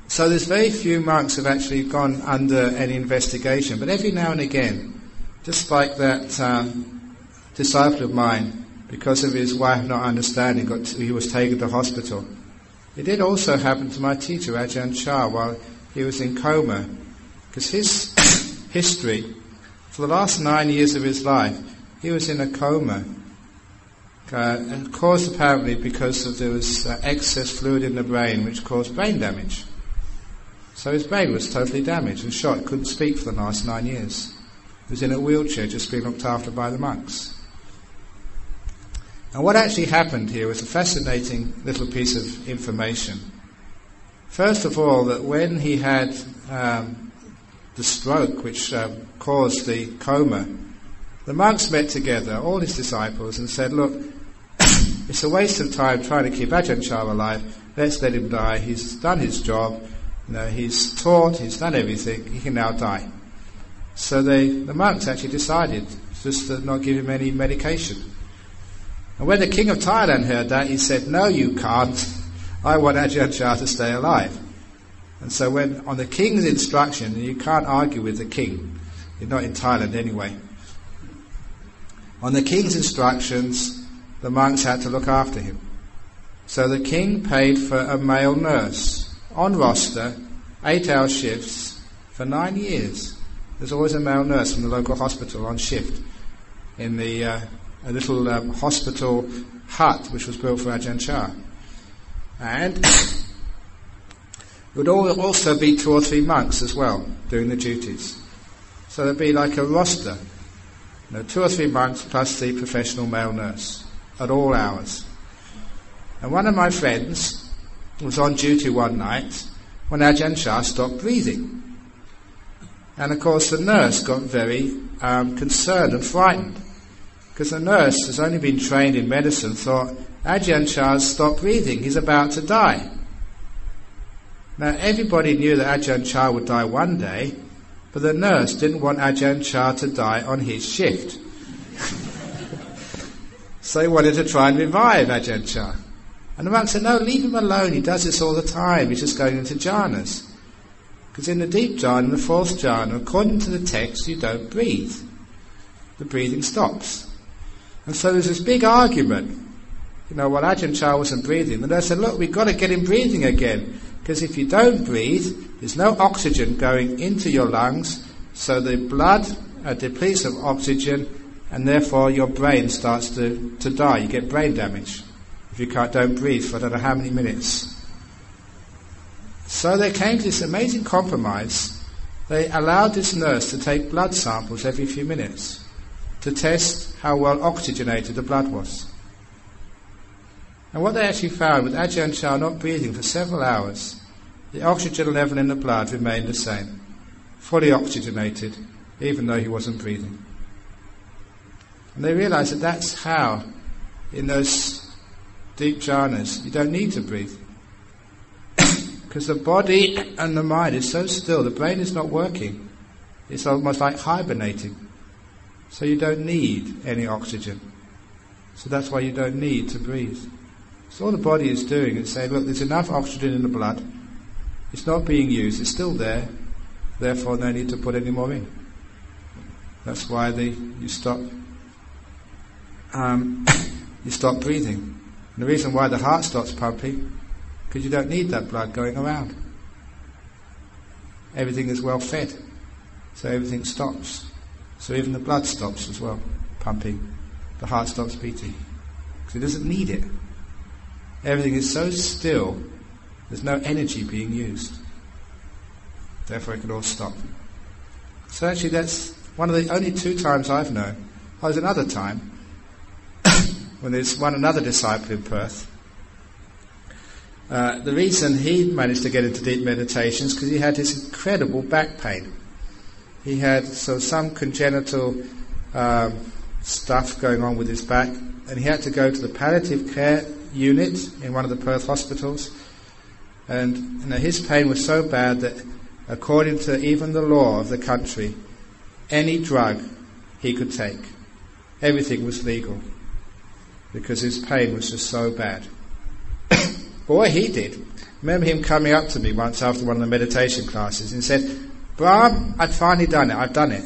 Speaker 1: So there's very few monks who've actually gone under any investigation, but every now and again, just like that um, disciple of mine, because of his wife not understanding, got to, he was taken to hospital. It did also happen to my teacher, Ajahn Chah, while he was in coma, because his history, for the last nine years of his life, he was in a coma, uh, caused apparently because of there was uh, excess fluid in the brain, which caused brain damage. So his brain was totally damaged and shot. Couldn't speak for the last nine years. He was in a wheelchair just being looked after by the monks. And what actually happened here was a fascinating little piece of information. First of all, that when he had um, the stroke which uh, caused the coma, the monks met together, all his disciples, and said, Look, it's a waste of time trying to keep Ajahn Chah alive. Let's let him die. He's done his job. You know, he's taught, he's done everything, he can now die. So they, the monks actually decided just to not give him any medication. And when the king of Thailand heard that, he said, No, you can't. I want Ajahn Chah to stay alive. And so when, on the king's instruction, you can't argue with the king. You're not in Thailand anyway. On the king's instructions, the monks had to look after him. So the king paid for a male nurse on roster, eight hour shifts for nine years. There's always a male nurse from the local hospital on shift in the uh, a little um, hospital hut which was built for Ajahn Chah. And it would also be two or three monks as well doing the duties. So there'd be like a roster. You know, two or three monks plus the professional male nurse at all hours. And one of my friends was on duty one night when Ajahn Chah stopped breathing. And of course the nurse got very um, concerned and frightened because the nurse has only been trained in medicine thought Ajahn Chah's stopped breathing, he's about to die. Now everybody knew that Ajahn Chah would die one day, but the nurse didn't want Ajahn Chah to die on his shift. so he wanted to try and revive Ajahn Chah. And the monk said, no, leave him alone, he does this all the time, he's just going into jhanas. Because in the deep jhana, the fourth jhana, according to the text, you don't breathe. The breathing stops. And so there's this big argument. You know, well, Ajahn Chah wasn't breathing. And they said, look, we've got to get him breathing again. Because if you don't breathe, there's no oxygen going into your lungs, so the blood uh, depletes of oxygen, and therefore your brain starts to, to die. You get brain damage if you can't, don't breathe for I don't know how many minutes. So they came to this amazing compromise. They allowed this nurse to take blood samples every few minutes to test how well oxygenated the blood was. And what they actually found with Ajahn Chah not breathing for several hours, the oxygen level in the blood remained the same, fully oxygenated, even though he wasn't breathing. And they realized that that's how, in those deep jhanas, you don't need to breathe. Because the body and the mind is so still, the brain is not working. It's almost like hibernating. So you don't need any oxygen. So that's why you don't need to breathe. So all the body is doing is saying, look, there's enough oxygen in the blood. It's not being used. It's still there. Therefore, no need to put any more in. That's why you stop. Um, you stop breathing. And the reason why the heart stops pumping, because you don't need that blood going around. Everything is well fed, so everything stops. So even the blood stops as well, pumping. The heart stops beating. Because it doesn't need it. Everything is so still, there's no energy being used. Therefore it can all stop. So actually that's one of the only two times I've known. Oh, there's another time when there's one another disciple in Perth. Uh, the reason he managed to get into deep meditation is because he had this incredible back pain. He had so some congenital um, stuff going on with his back, and he had to go to the palliative care unit in one of the Perth hospitals. And you know, his pain was so bad that, according to even the law of the country, any drug he could take, everything was legal, because his pain was just so bad. but what he did, remember him coming up to me once after one of the meditation classes and said, Brahm, I'd finally done it. I've done it.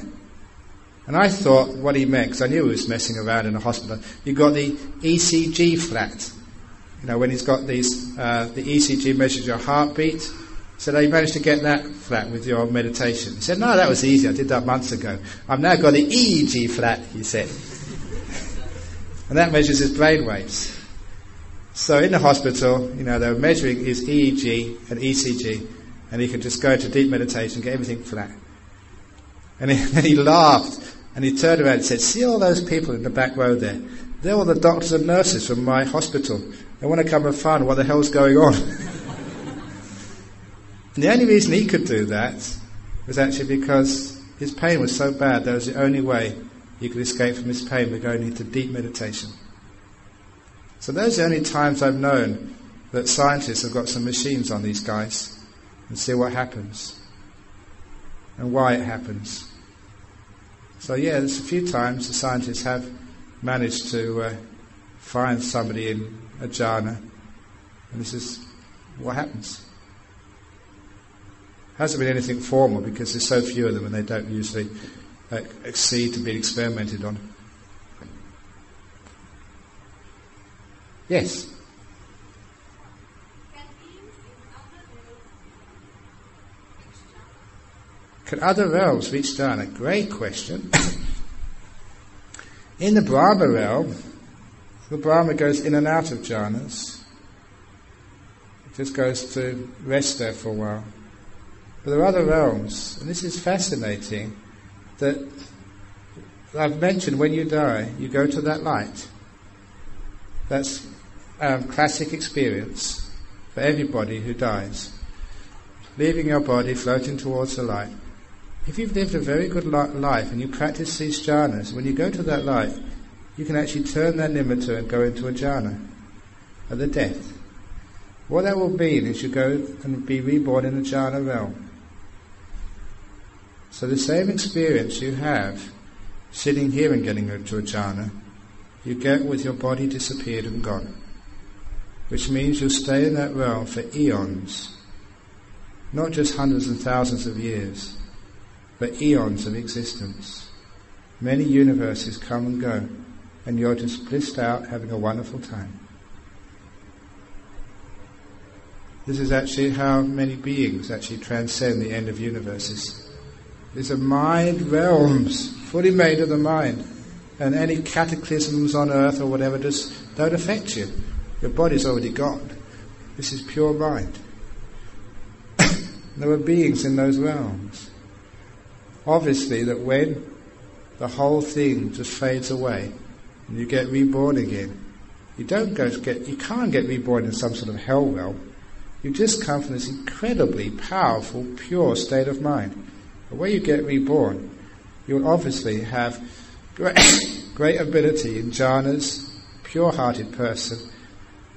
Speaker 1: And I thought what he meant, because I knew he was messing around in a hospital. You've got the ECG flat. You know, when he's got these, uh, the ECG measures your heartbeat. So you managed to get that flat with your meditation. He said, no, that was easy. I did that months ago. I've now got the EEG flat, he said. and that measures his brain waves. So in the hospital, you know, they were measuring his EEG and ECG and he could just go into deep meditation, get everything flat. And then he laughed and he turned around and said, See all those people in the back row there? They're all the doctors and nurses from my hospital. They want to come and find what the hell's going on. and the only reason he could do that was actually because his pain was so bad that was the only way he could escape from his pain by going into deep meditation. So those are the only times I've known that scientists have got some machines on these guys and see what happens and why it happens. So yeah, there's a few times the scientists have managed to uh, find somebody in a jhana, and this is what happens. Hasn't been anything formal because there's so few of them and they don't usually uh, exceed to being experimented on. Yes. Can other realms reach jhana? Great question. in the Brahma realm, the Brahma goes in and out of jhanas. It just goes to rest there for a while. But there are other realms, and this is fascinating, that I've mentioned when you die, you go to that light. That's um, classic experience for everybody who dies. Leaving your body, floating towards the light. If you've lived a very good life and you practice these jhanas, when you go to that light, you can actually turn that nimitta and go into a jhana at the death. What that will mean is you go and be reborn in the jhana realm. So the same experience you have sitting here and getting into a jhana, you get with your body disappeared and gone. Which means you'll stay in that realm for eons. Not just hundreds and thousands of years but eons of existence. Many universes come and go, and you're just blissed out having a wonderful time. This is actually how many beings actually transcend the end of universes. These are mind realms, fully made of the mind. And any cataclysms on earth or whatever just don't affect you. Your body's already gone. This is pure mind. there are beings in those realms obviously that when the whole thing just fades away and you get reborn again, you don't go get you can't get reborn in some sort of hell realm. You just come from this incredibly powerful, pure state of mind. The way you get reborn, you'll obviously have great, great ability in jhanas, pure-hearted person.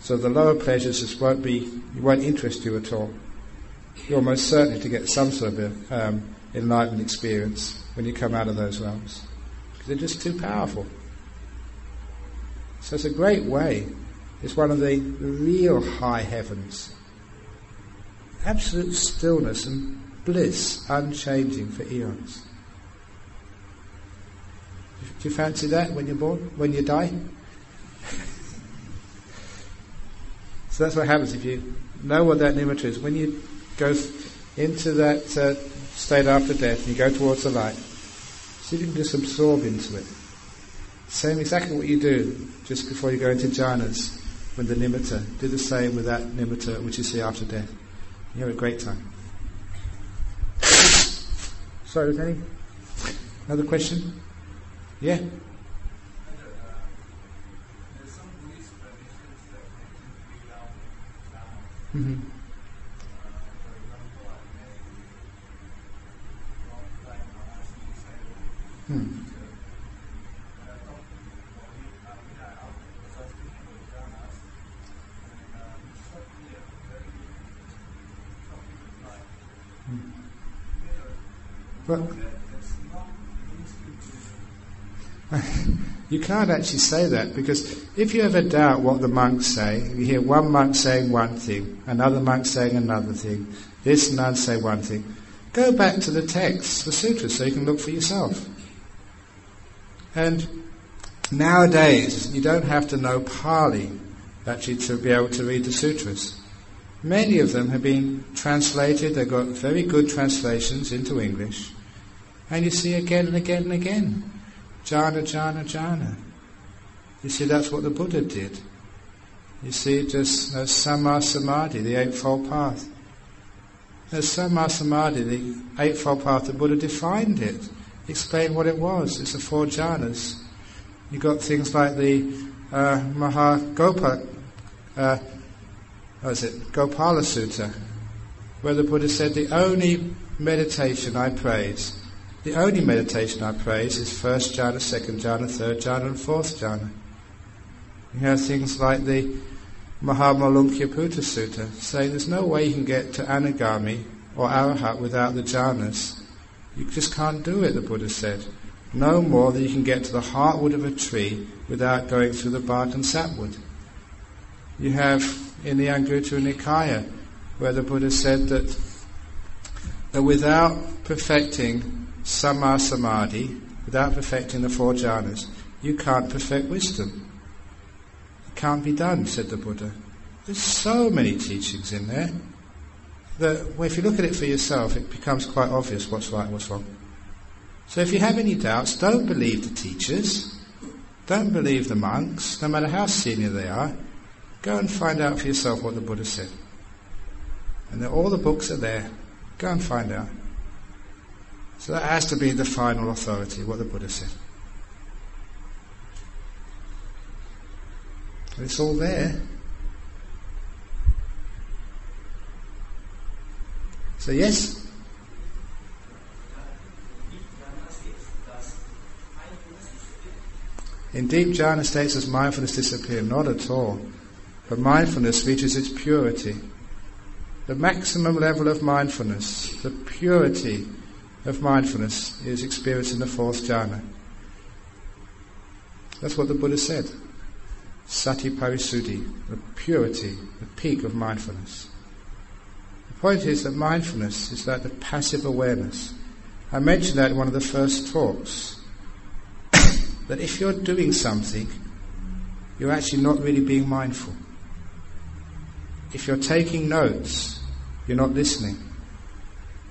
Speaker 1: So the lower pleasures just won't be, won't interest you at all. You're most certainly to get some sort of a, um, enlightenment experience when you come out of those realms. Because they're just too powerful. So it's a great way. It's one of the real high heavens. Absolute stillness and bliss, unchanging for eons. Do you fancy that when you're born, when you die? so that's what happens if you know what that nimitta is. When you go into that uh, state after death, and you go towards the light. See if you can just absorb into it. Same exactly what you do just before you go into jhanas with the nimitta. Do the same with that nimitta which you see after death. You have a great time. Sorry, is any another question? Yeah. Mm-hmm. Hmm. But you can't actually say that because if you ever doubt what the monks say, you hear one monk saying one thing, another monk saying another thing, this nun say one thing, go back to the text, the sutras, so you can look for yourself. And nowadays, you don't have to know Pali actually to be able to read the sutras. Many of them have been translated, they've got very good translations into English. And you see again and again and again. Jhana, jhana, jhana. You see, that's what the Buddha did. You see, just uh, Samma Samadhi, the Eightfold Path. As Samma Samadhi, the Eightfold Path, the Buddha defined it explain what it was. It's the four jhanas. You got things like the uh, Mahagopa, uh, is it, Gopala Sutta, where the Buddha said the only meditation I praise, the only meditation I praise is first jhana, second jhana, third jhana, and fourth jhana. You have things like the Mahamalunkyaputta Sutta, saying there's no way you can get to anagami or arahat without the jhanas. You just can't do it, the Buddha said. No more than you can get to the heartwood of a tree without going through the bark and sapwood. You have in the Anguttara Nikaya, where the Buddha said that, that without perfecting Samma Samadhi, without perfecting the four jhanas, you can't perfect wisdom. It can't be done, said the Buddha. There's so many teachings in there that well, if you look at it for yourself, it becomes quite obvious what's right and what's wrong. So if you have any doubts, don't believe the teachers, don't believe the monks, no matter how senior they are. Go and find out for yourself what the Buddha said. And all the books are there. Go and find out. So that has to be the final authority, what the Buddha said. It's all there. So yes? In deep jhana states does mindfulness disappear? Not at all. But mindfulness reaches its purity. The maximum level of mindfulness, the purity of mindfulness is experienced in the fourth jhana. That's what the Buddha said. Sati Parisuddhi, the purity, the peak of mindfulness. Point is that mindfulness is like the passive awareness. I mentioned that in one of the first talks. that if you're doing something, you're actually not really being mindful. If you're taking notes, you're not listening.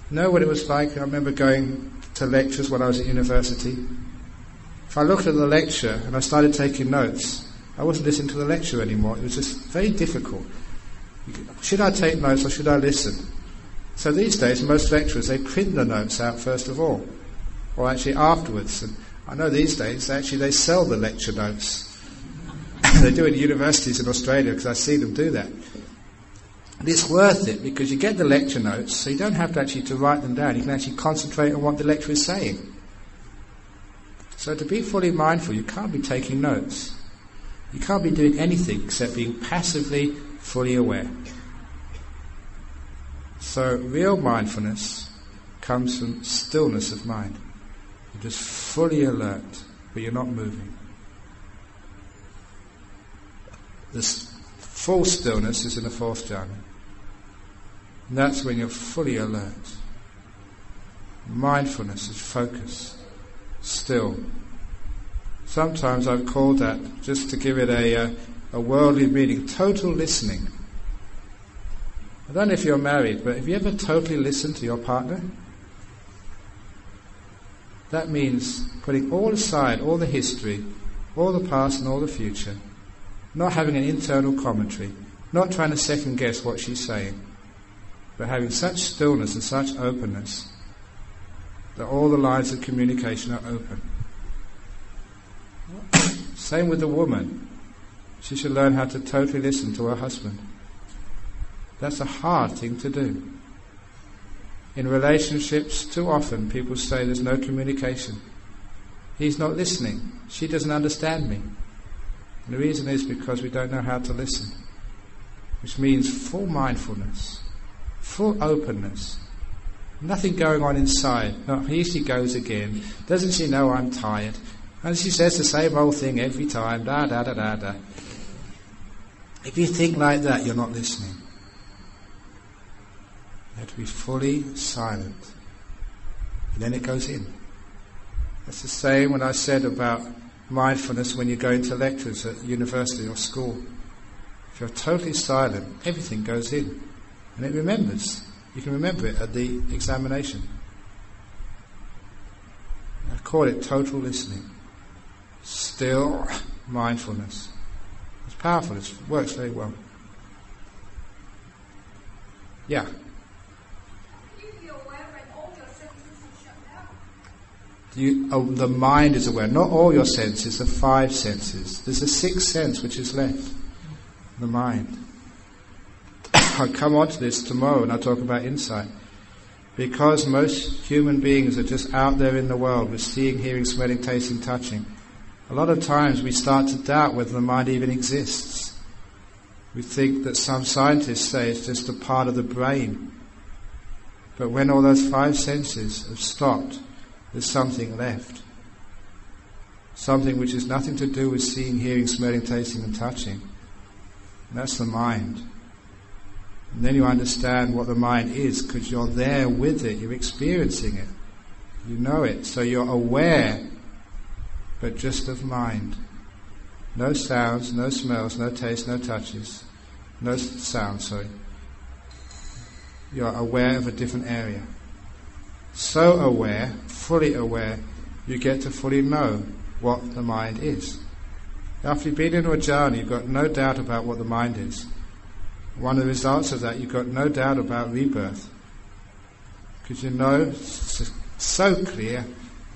Speaker 1: know what it was like? I remember going to lectures when I was at university. If I looked at the lecture and I started taking notes, I wasn't listening to the lecture anymore. It was just very difficult. Should I take notes or should I listen? So these days, most lecturers, they print the notes out first of all, or actually afterwards. And I know these days, actually, they sell the lecture notes. they do it at universities in Australia because I see them do that. And it's worth it because you get the lecture notes, so you don't have to actually to write them down. You can actually concentrate on what the lecturer is saying. So to be fully mindful, you can't be taking notes. You can't be doing anything except being passively fully aware. So real mindfulness comes from stillness of mind. You're just fully alert, but you're not moving. This full stillness is in the fourth jhana. And that's when you're fully alert. Mindfulness is focus, still. Sometimes I've called that, just to give it a, a, a worldly meaning, total listening. I don't know if you're married, but have you ever totally listened to your partner? That means putting all aside, all the history, all the past and all the future, not having an internal commentary, not trying to second guess what she's saying, but having such stillness and such openness that all the lines of communication are open. Same with the woman. She should learn how to totally listen to her husband. That's a hard thing to do. In relationships, too often people say there's no communication. He's not listening. She doesn't understand me. And the reason is because we don't know how to listen, which means full mindfulness full openness. Nothing going on inside. No, here she goes again. Doesn't she know I'm tired? And she says the same old thing every time. Da da da da da. If you think like that, you're not listening. You have to be fully silent. And then it goes in. That's the same when I said about mindfulness when you go into lectures at university or school. If you're totally silent, everything goes in. And it remembers. You can remember it at the examination. I call it total listening. Still mindfulness. Powerful, it works very well. Yeah. You, oh, the mind is aware, not all your senses, the five senses. There's a sixth sense which is left, the mind. I'll come on to this tomorrow and I'll talk about insight. Because most human beings are just out there in the world with seeing, hearing, smelling, tasting, touching. A lot of times we start to doubt whether the mind even exists. We think that some scientists say it's just a part of the brain. But when all those five senses have stopped, there's something left. Something which has nothing to do with seeing, hearing, smelling, tasting, and touching. And that's the mind. And then you understand what the mind is because you're there with it, you're experiencing it. You know it, so you're aware, but just of mind. No sounds, no smells, no tastes, no touches, no sounds, sorry. You're aware of a different area. So aware, fully aware, you get to fully know what the mind is. After you've been into a jhana, you've got no doubt about what the mind is. One of the results of that, you've got no doubt about rebirth. Because you know so clear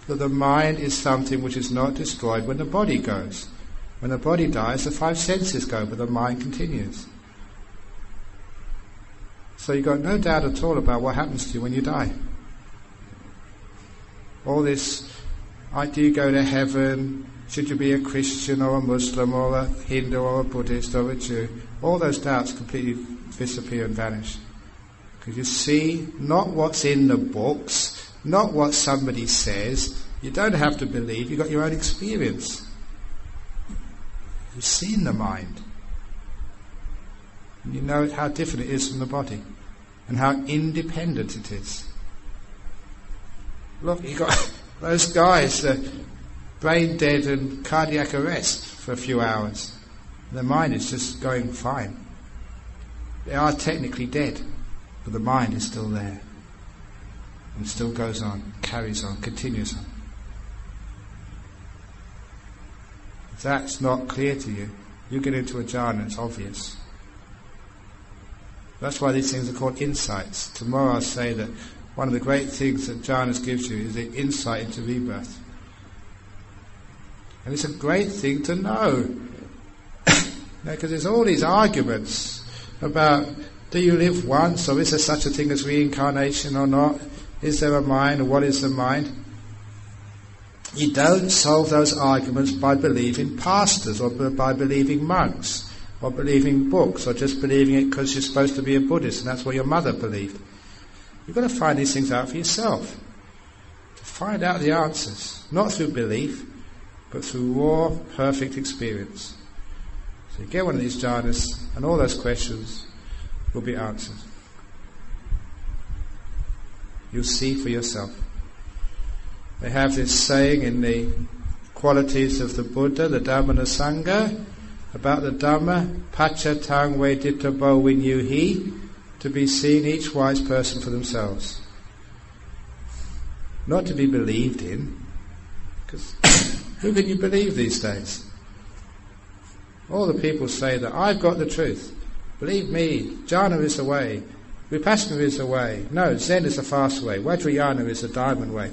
Speaker 1: that the mind is something which is not destroyed when the body goes. When the body dies, the five senses go, but the mind continues. So you've got no doubt at all about what happens to you when you die. All this, do you go to heaven? Should you be a Christian or a Muslim or a Hindu or a Buddhist or a Jew? All those doubts completely disappear and vanish. Because you see not what's in the books, not what somebody says. You don't have to believe, you've got your own experience. You've seen the mind. And you know how different it is from the body and how independent it is. Look, you got those guys, uh, brain dead and cardiac arrest for a few hours. The mind is just going fine. They are technically dead, but the mind is still there and still goes on, carries on, continues on. If that's not clear to you, you get into a jhana, it's obvious. That's why these things are called insights. Tomorrow I'll say that one of the great things that jhanas gives you is the insight into rebirth. And it's a great thing to know. Because there's all these arguments about do you live once or is there such a thing as reincarnation or not? Is there a mind or what is the mind? You don't solve those arguments by believing pastors or by believing monks or believing books or just believing it because you're supposed to be a Buddhist and that's what your mother believed. You've got to find these things out for yourself. To find out the answers, not through belief, but through raw, perfect experience. So you get one of these jhanas and all those questions will be answered. You'll see for yourself. They have this saying in the qualities of the Buddha, the Dhamma the Sangha, about the Dhamma, Pacha Tang He, to be seen each wise person for themselves. Not to be believed in, because who can you believe these days? All the people say that I've got the truth. Believe me, jhana is the way. Vipassana is the way. No, Zen is the fast way. Vajrayana is the diamond way.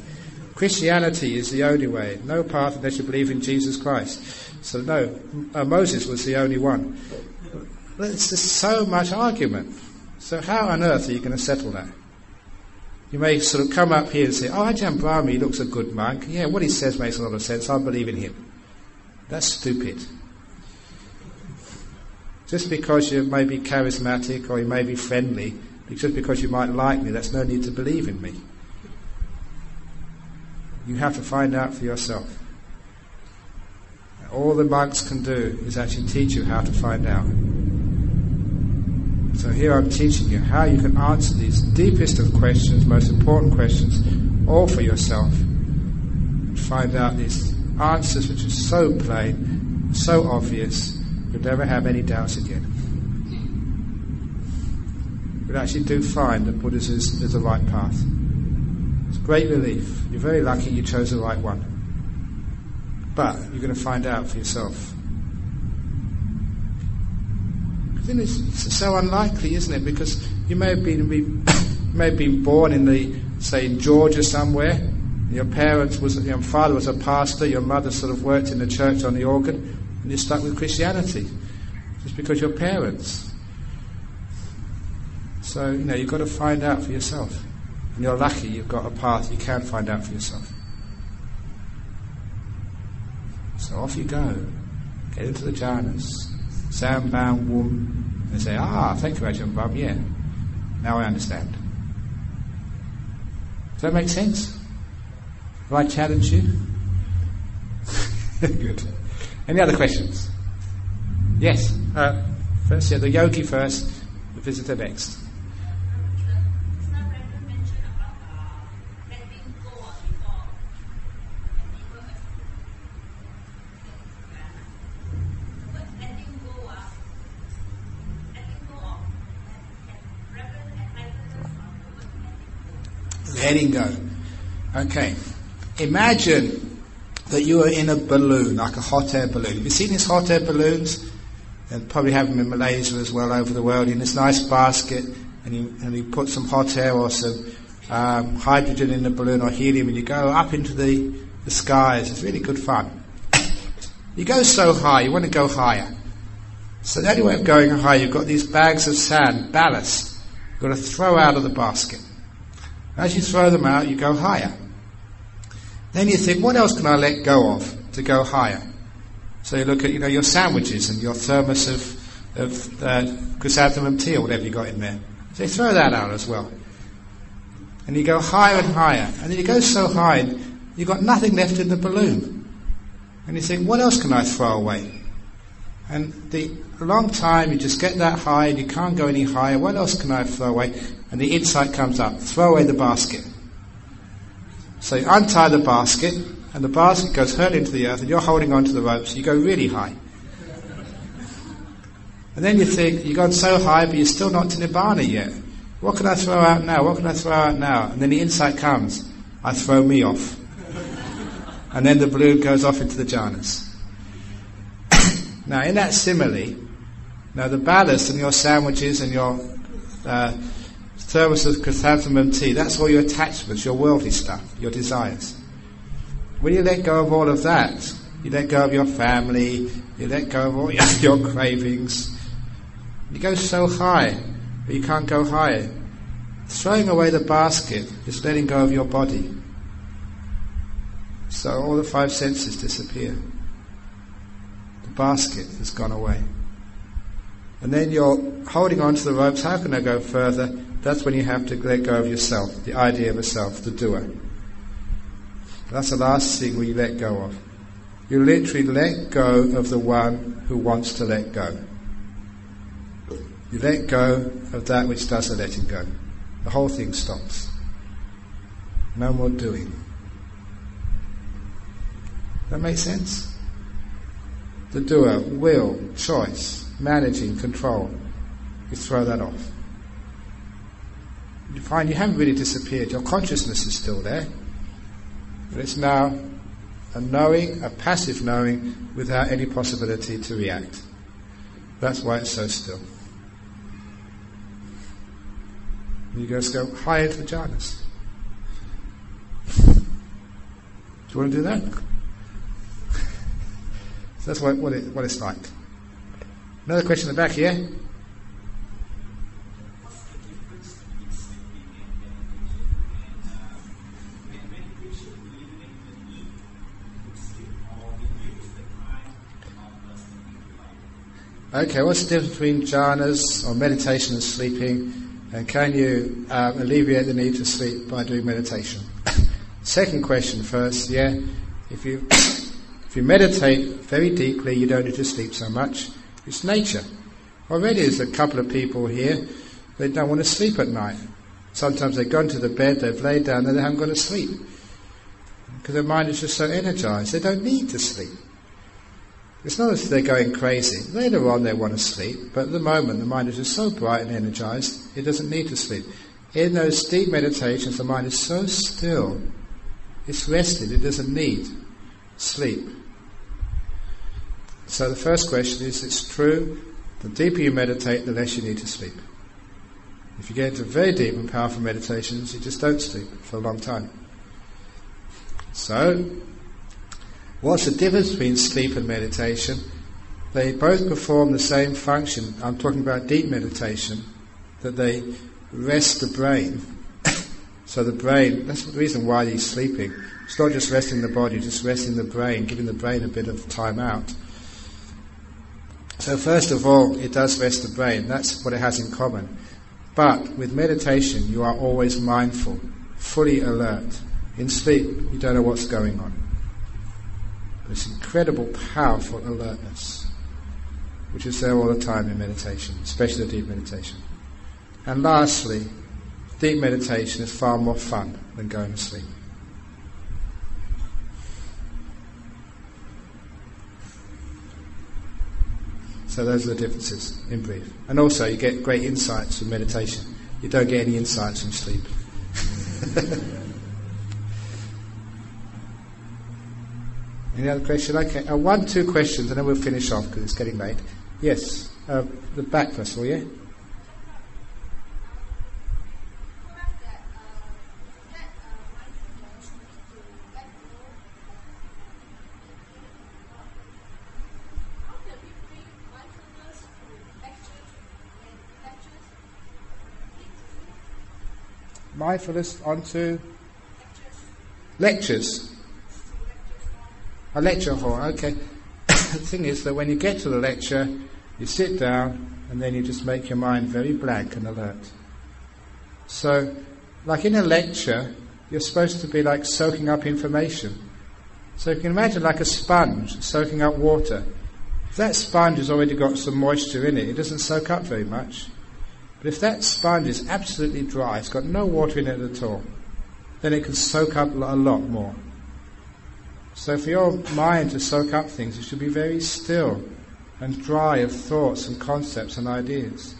Speaker 1: Christianity is the only way. No path unless you believe in Jesus Christ. So no, uh, Moses was the only one. There's just so much argument. So how on earth are you going to settle that? You may sort of come up here and say, oh, Ajahn Brahmi looks a good monk. Yeah, what he says makes a lot of sense. I believe in him. That's stupid. Just because you may be charismatic or you may be friendly just because you might like me, that's no need to believe in me. You have to find out for yourself. All the monks can do is actually teach you how to find out. So here I'm teaching you how you can answer these deepest of questions, most important questions, all for yourself. And find out these answers which are so plain, so obvious, you'll never have any doubts again but actually do find that Buddhism is, is the right path. It's great relief. You're very lucky you chose the right one. But you're going to find out for yourself. Then it's, it's so unlikely, isn't it? Because you may have been may have been born in the say in Georgia somewhere. Your parents was your father was a pastor. Your mother sort of worked in the church on the organ, and you're stuck with Christianity just because your parents. So, you know, you've got to find out for yourself. And you're lucky you've got a path you can find out for yourself. So off you go. Get into the jhanas. Soundbound womb. And say, ah, thank you, Ajahn Bob, yeah. Now I understand. Does that make sense? Have I challenged you? Good. Any other questions? Yes. Uh, first, yeah, the yogi first, the visitor next. Go. Okay. Imagine that you are in a balloon, like a hot air balloon. Have you seen these hot air balloons? They probably have them in Malaysia as well, over the world, in this nice basket, and you, and you put some hot air or some um, hydrogen in the balloon or helium, and you go up into the, the skies. It's really good fun. you go so high, you want to go higher. So the only way of going higher, you've got these bags of sand, ballast, you've got to throw out of the basket. As you throw them out, you go higher. Then you think, what else can I let go of to go higher? So you look at, you know, your sandwiches and your thermos of, of uh, chrysanthemum tea or whatever you got in there. So you throw that out as well. And you go higher and higher. And then you go so high, you've got nothing left in the balloon. And you think, what else can I throw away? And the long time you just get that high and you can't go any higher. What else can I throw away? And the insight comes up. Throw away the basket. So you untie the basket, and the basket goes hurling into the earth, and you're holding onto the ropes. You go really high. And then you think, you've gone so high, but you're still not to Nibbana yet. What can I throw out now? What can I throw out now? And then the insight comes. I throw me off. and then the balloon goes off into the jhanas. now, in that simile, now the ballast and your sandwiches and your uh, of chrysanthemum tea, that's all your attachments, your worldly stuff, your desires. When you let go of all of that, you let go of your family, you let go of all your, your cravings, you go so high, but you can't go higher. Throwing away the basket is letting go of your body. So all the five senses disappear. The basket has gone away. And then you're holding on to the ropes. How can I go further? That's when you have to let go of yourself, the idea of a self, the doer. That's the last thing we let go of. You literally let go of the one who wants to let go. You let go of that which does the letting go. The whole thing stops. No more doing. That makes sense? The doer, will, choice, managing, control. You throw that off. You find you haven't really disappeared. Your consciousness is still there. But it's now a knowing, a passive knowing, without any possibility to react. That's why it's so still. And you just go high into the jhanas. Do you want to do that? so that's what, what, it, what it's like. Another question in the back here. Okay, what's the difference between jhanas or meditation and sleeping? And can you um, alleviate the need to sleep by doing meditation? Second question first, yeah. If you if you meditate very deeply, you don't need to sleep so much. It's nature. Already there's a couple of people here, they don't want to sleep at night. Sometimes they've gone to the bed, they've laid down, and they haven't gone to sleep. Because their mind is just so energized, they don't need to sleep. It's not as if they're going crazy. Later on they want to sleep, but at the moment the mind is just so bright and energized, it doesn't need to sleep. In those deep meditations, the mind is so still, it's rested, it doesn't need sleep. So the first question is it's true, the deeper you meditate, the less you need to sleep. If you get into very deep and powerful meditations, you just don't sleep for a long time. So, What's the difference between sleep and meditation? They both perform the same function. I'm talking about deep meditation, that they rest the brain. so the brain, that's the reason why he's sleeping. It's not just resting the body, just resting the brain, giving the brain a bit of time out. So first of all, it does rest the brain. That's what it has in common. But with meditation, you are always mindful. fully alert. In sleep, you don't know what's going on. This incredible, powerful alertness, which is there all the time in meditation, especially deep meditation. And lastly, deep meditation is far more fun than going to sleep. So those are the differences in brief. And also you get great insights from meditation. You don't get any insights from sleep. any other question? Okay, uh, one, two questions, and then we'll finish off because it's getting late. Yes, uh, the back first all, yeah? mindfulness onto lectures. A lecture hall, okay. the thing is that when you get to the lecture, you sit down and then you just make your mind very blank and alert. So, like in a lecture, you're supposed to be like soaking up information. So you can imagine like a sponge soaking up water. If that sponge has already got some moisture in it, it doesn't soak up very much. But if that sponge is absolutely dry, it's got no water in it at all, then it can soak up a lot more. So for your mind to soak up things, it should be very still and dry of thoughts and concepts and ideas.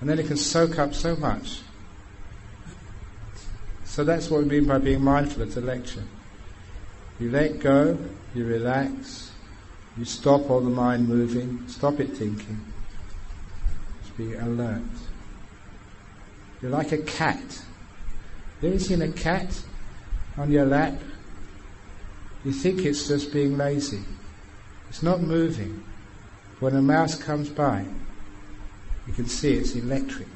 Speaker 1: And then it can soak up so much. So that's what we mean by being mindful at the lecture. You let go, you relax, you stop all the mind moving, stop it thinking. Just be alert. You're like a cat. You ever seen a cat on your lap? You think it's just being lazy. It's not moving. When a mouse comes by, you can see it's electric.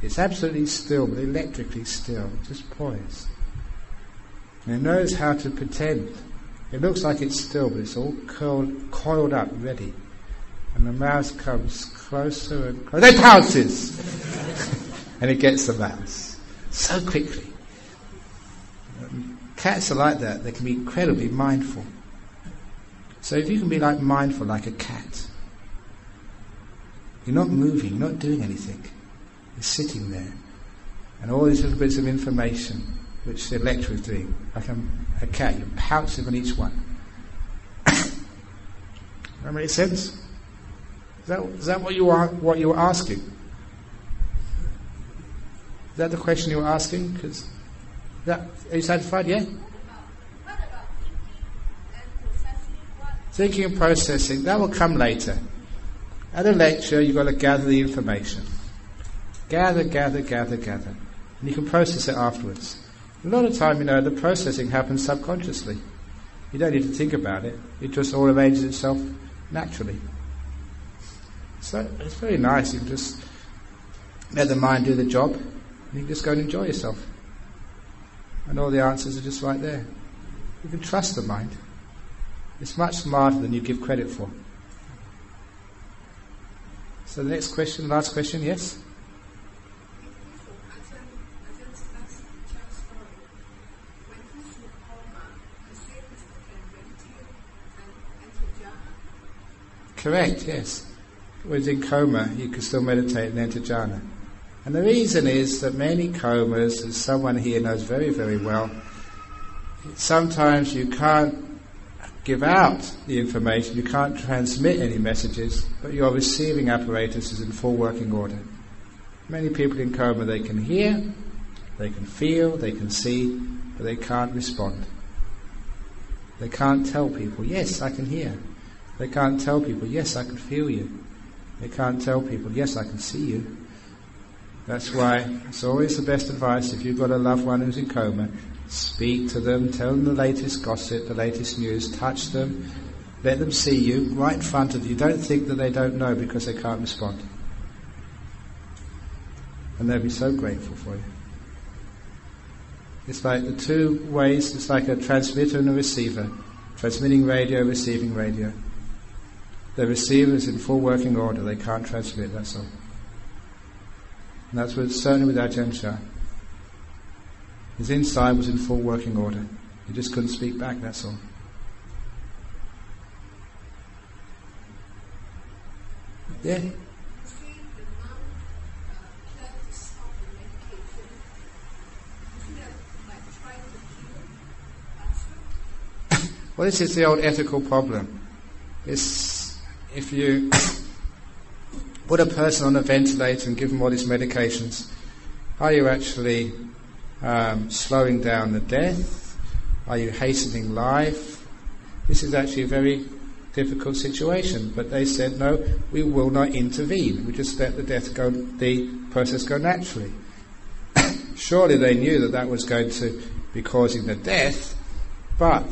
Speaker 1: It's absolutely still, but electrically still, just poised. And it knows how to pretend. It looks like it's still, but it's all curled, coiled up, ready. And the mouse comes closer and closer. Then pounces! and it gets the mouse so quickly. Cats are like that, they can be incredibly mindful. So if you can be like mindful like a cat, you're not moving, you're not doing anything. You're sitting there. And all these little bits of information which the lecturer is doing, like a, a cat, you're pouncing on each one. That make sense? Is that, is that what you are what you were asking? Is that the question you were asking? Because are you satisfied? Yeah. Thinking and processing that will come later. At a lecture, you've got to gather the information. Gather, gather, gather, gather, and you can process it afterwards. A lot of time, you know, the processing happens subconsciously. You don't need to think about it; it just all arranges itself naturally. So it's very nice. You can just let the mind do the job, and you can just go and enjoy yourself. And all the answers are just right there. You can trust the mind. It's much smarter than you give credit for. So the next question, last question, yes? Correct, yes. When in coma, you can still meditate and enter jhana. And the reason is that many comas, as someone here knows very, very well, sometimes you can't give out the information, you can't transmit any messages, but your receiving apparatus is in full working order. Many people in coma, they can hear, they can feel, they can see, but they can't respond. They can't tell people, yes, I can hear. They can't tell people, yes, I can feel you. They can't tell people, yes, I can see you. That's why it's always the best advice if you've got a loved one who's in coma, speak to them, tell them the latest gossip, the latest news, touch them, let them see you right in front of you. Don't think that they don't know because they can't respond. And they'll be so grateful for you. It's like the two ways, it's like a transmitter and a receiver. Transmitting radio, receiving radio. The receiver is in full working order, they can't transmit, that's all. And that's what certainly with Ajahn Chah. His inside was in full working order. He just couldn't speak back, that's all. Yeah. well, this is the old ethical problem. It's if you put a person on a ventilator and give them all these medications, are you actually um, slowing down the death? Are you hastening life? This is actually a very difficult situation. But they said, no, we will not intervene. We just let the death go, the process go naturally. Surely they knew that that was going to be causing the death, but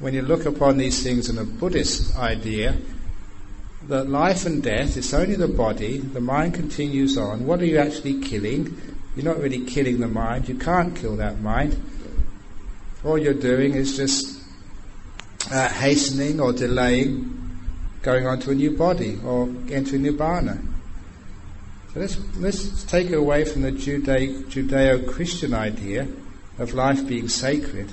Speaker 1: when you look upon these things in a Buddhist idea, that life and death is only the body, the mind continues on. What are you actually killing? You're not really killing the mind, you can't kill that mind. All you're doing is just uh, hastening or delaying going on to a new body or entering nirvana. So let's, let's take it away from the Judeo Christian idea of life being sacred.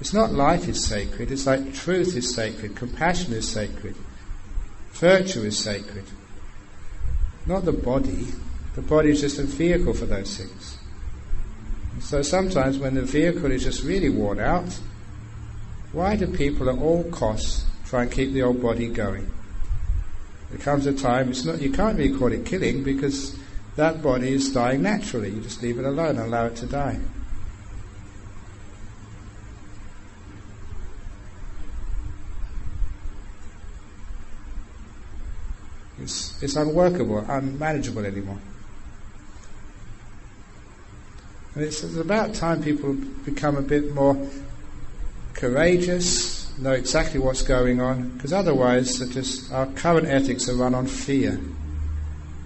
Speaker 1: It's not life is sacred, it's like truth is sacred, compassion is sacred, virtue is sacred. Not the body. The body is just a vehicle for those things. So sometimes when the vehicle is just really worn out, why do people at all costs try and keep the old body going? There comes a time it's not you can't really call it killing because that body is dying naturally. You just leave it alone and allow it to die. It's, it's unworkable, unmanageable anymore. And it's, it's about time people become a bit more courageous, know exactly what's going on, because otherwise just, our current ethics are run on fear.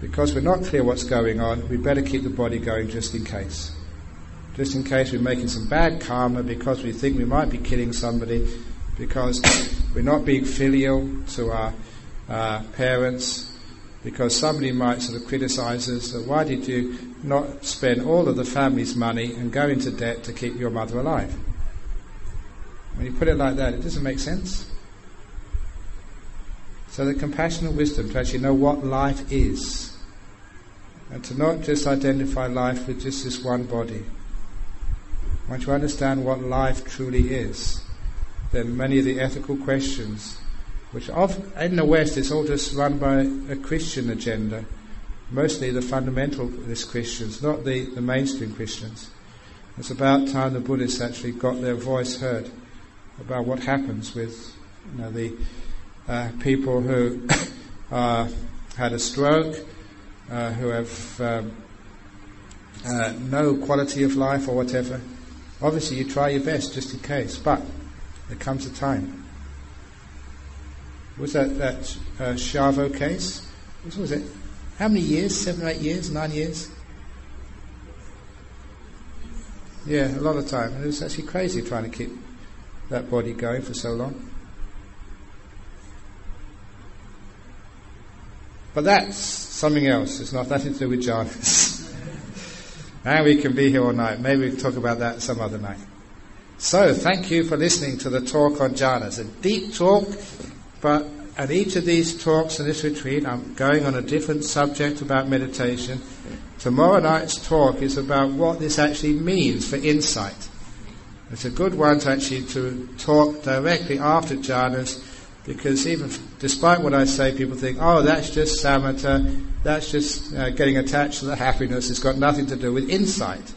Speaker 1: Because we're not clear what's going on, we better keep the body going just in case. Just in case we're making some bad karma because we think we might be killing somebody, because we're not being filial to our uh, parents, because somebody might sort of criticize us that why did you not spend all of the family's money and go into debt to keep your mother alive? When you put it like that, it doesn't make sense. So the compassion and wisdom to actually know what life is, and to not just identify life with just this one body. Once you understand what life truly is, then many of the ethical questions, which of, in the West it's all just run by a Christian agenda, mostly the fundamentalist Christians, not the, the mainstream Christians. It's about time the Buddhists actually got their voice heard about what happens with you know, the uh, people who uh, had a stroke, uh, who have um, uh, no quality of life or whatever. Obviously, you try your best just in case, but there comes a time. Was that that uh, Schiavo case? What was it? How many years? Seven, eight years, nine years? Yeah, a lot of time. it was actually crazy trying to keep that body going for so long. But that's something else. It's not nothing to do with jhanas. and we can be here all night. Maybe we can talk about that some other night. So, thank you for listening to the talk on jhanas. A deep talk, but at each of these talks in this retreat, I'm going on a different subject about meditation. Tomorrow night's talk is about what this actually means for insight. It's a good one to actually to talk directly after jhanas because even despite what I say, people think, oh, that's just samatha, that's just uh, getting attached to the happiness, it's got nothing to do with insight.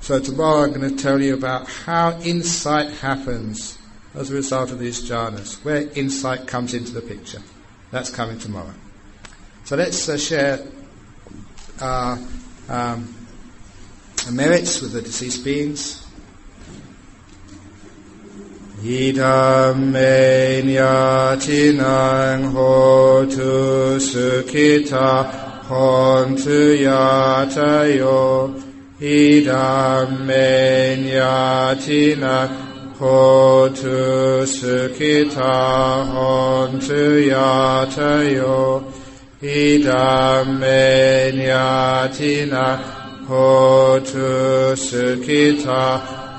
Speaker 1: So tomorrow I'm going to tell you about how insight happens as a result of these jhanas, where insight comes into the picture. That's coming tomorrow. So let's uh, share our um, merits with the deceased beings. Idame nyatinang hotu sukita hontu yatayo Idame nyatinang hotu sukita hontu yatayo Idame nyatinang hotu sukita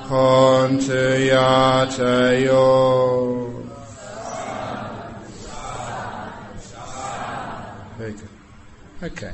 Speaker 1: hontu yatayo. Okay.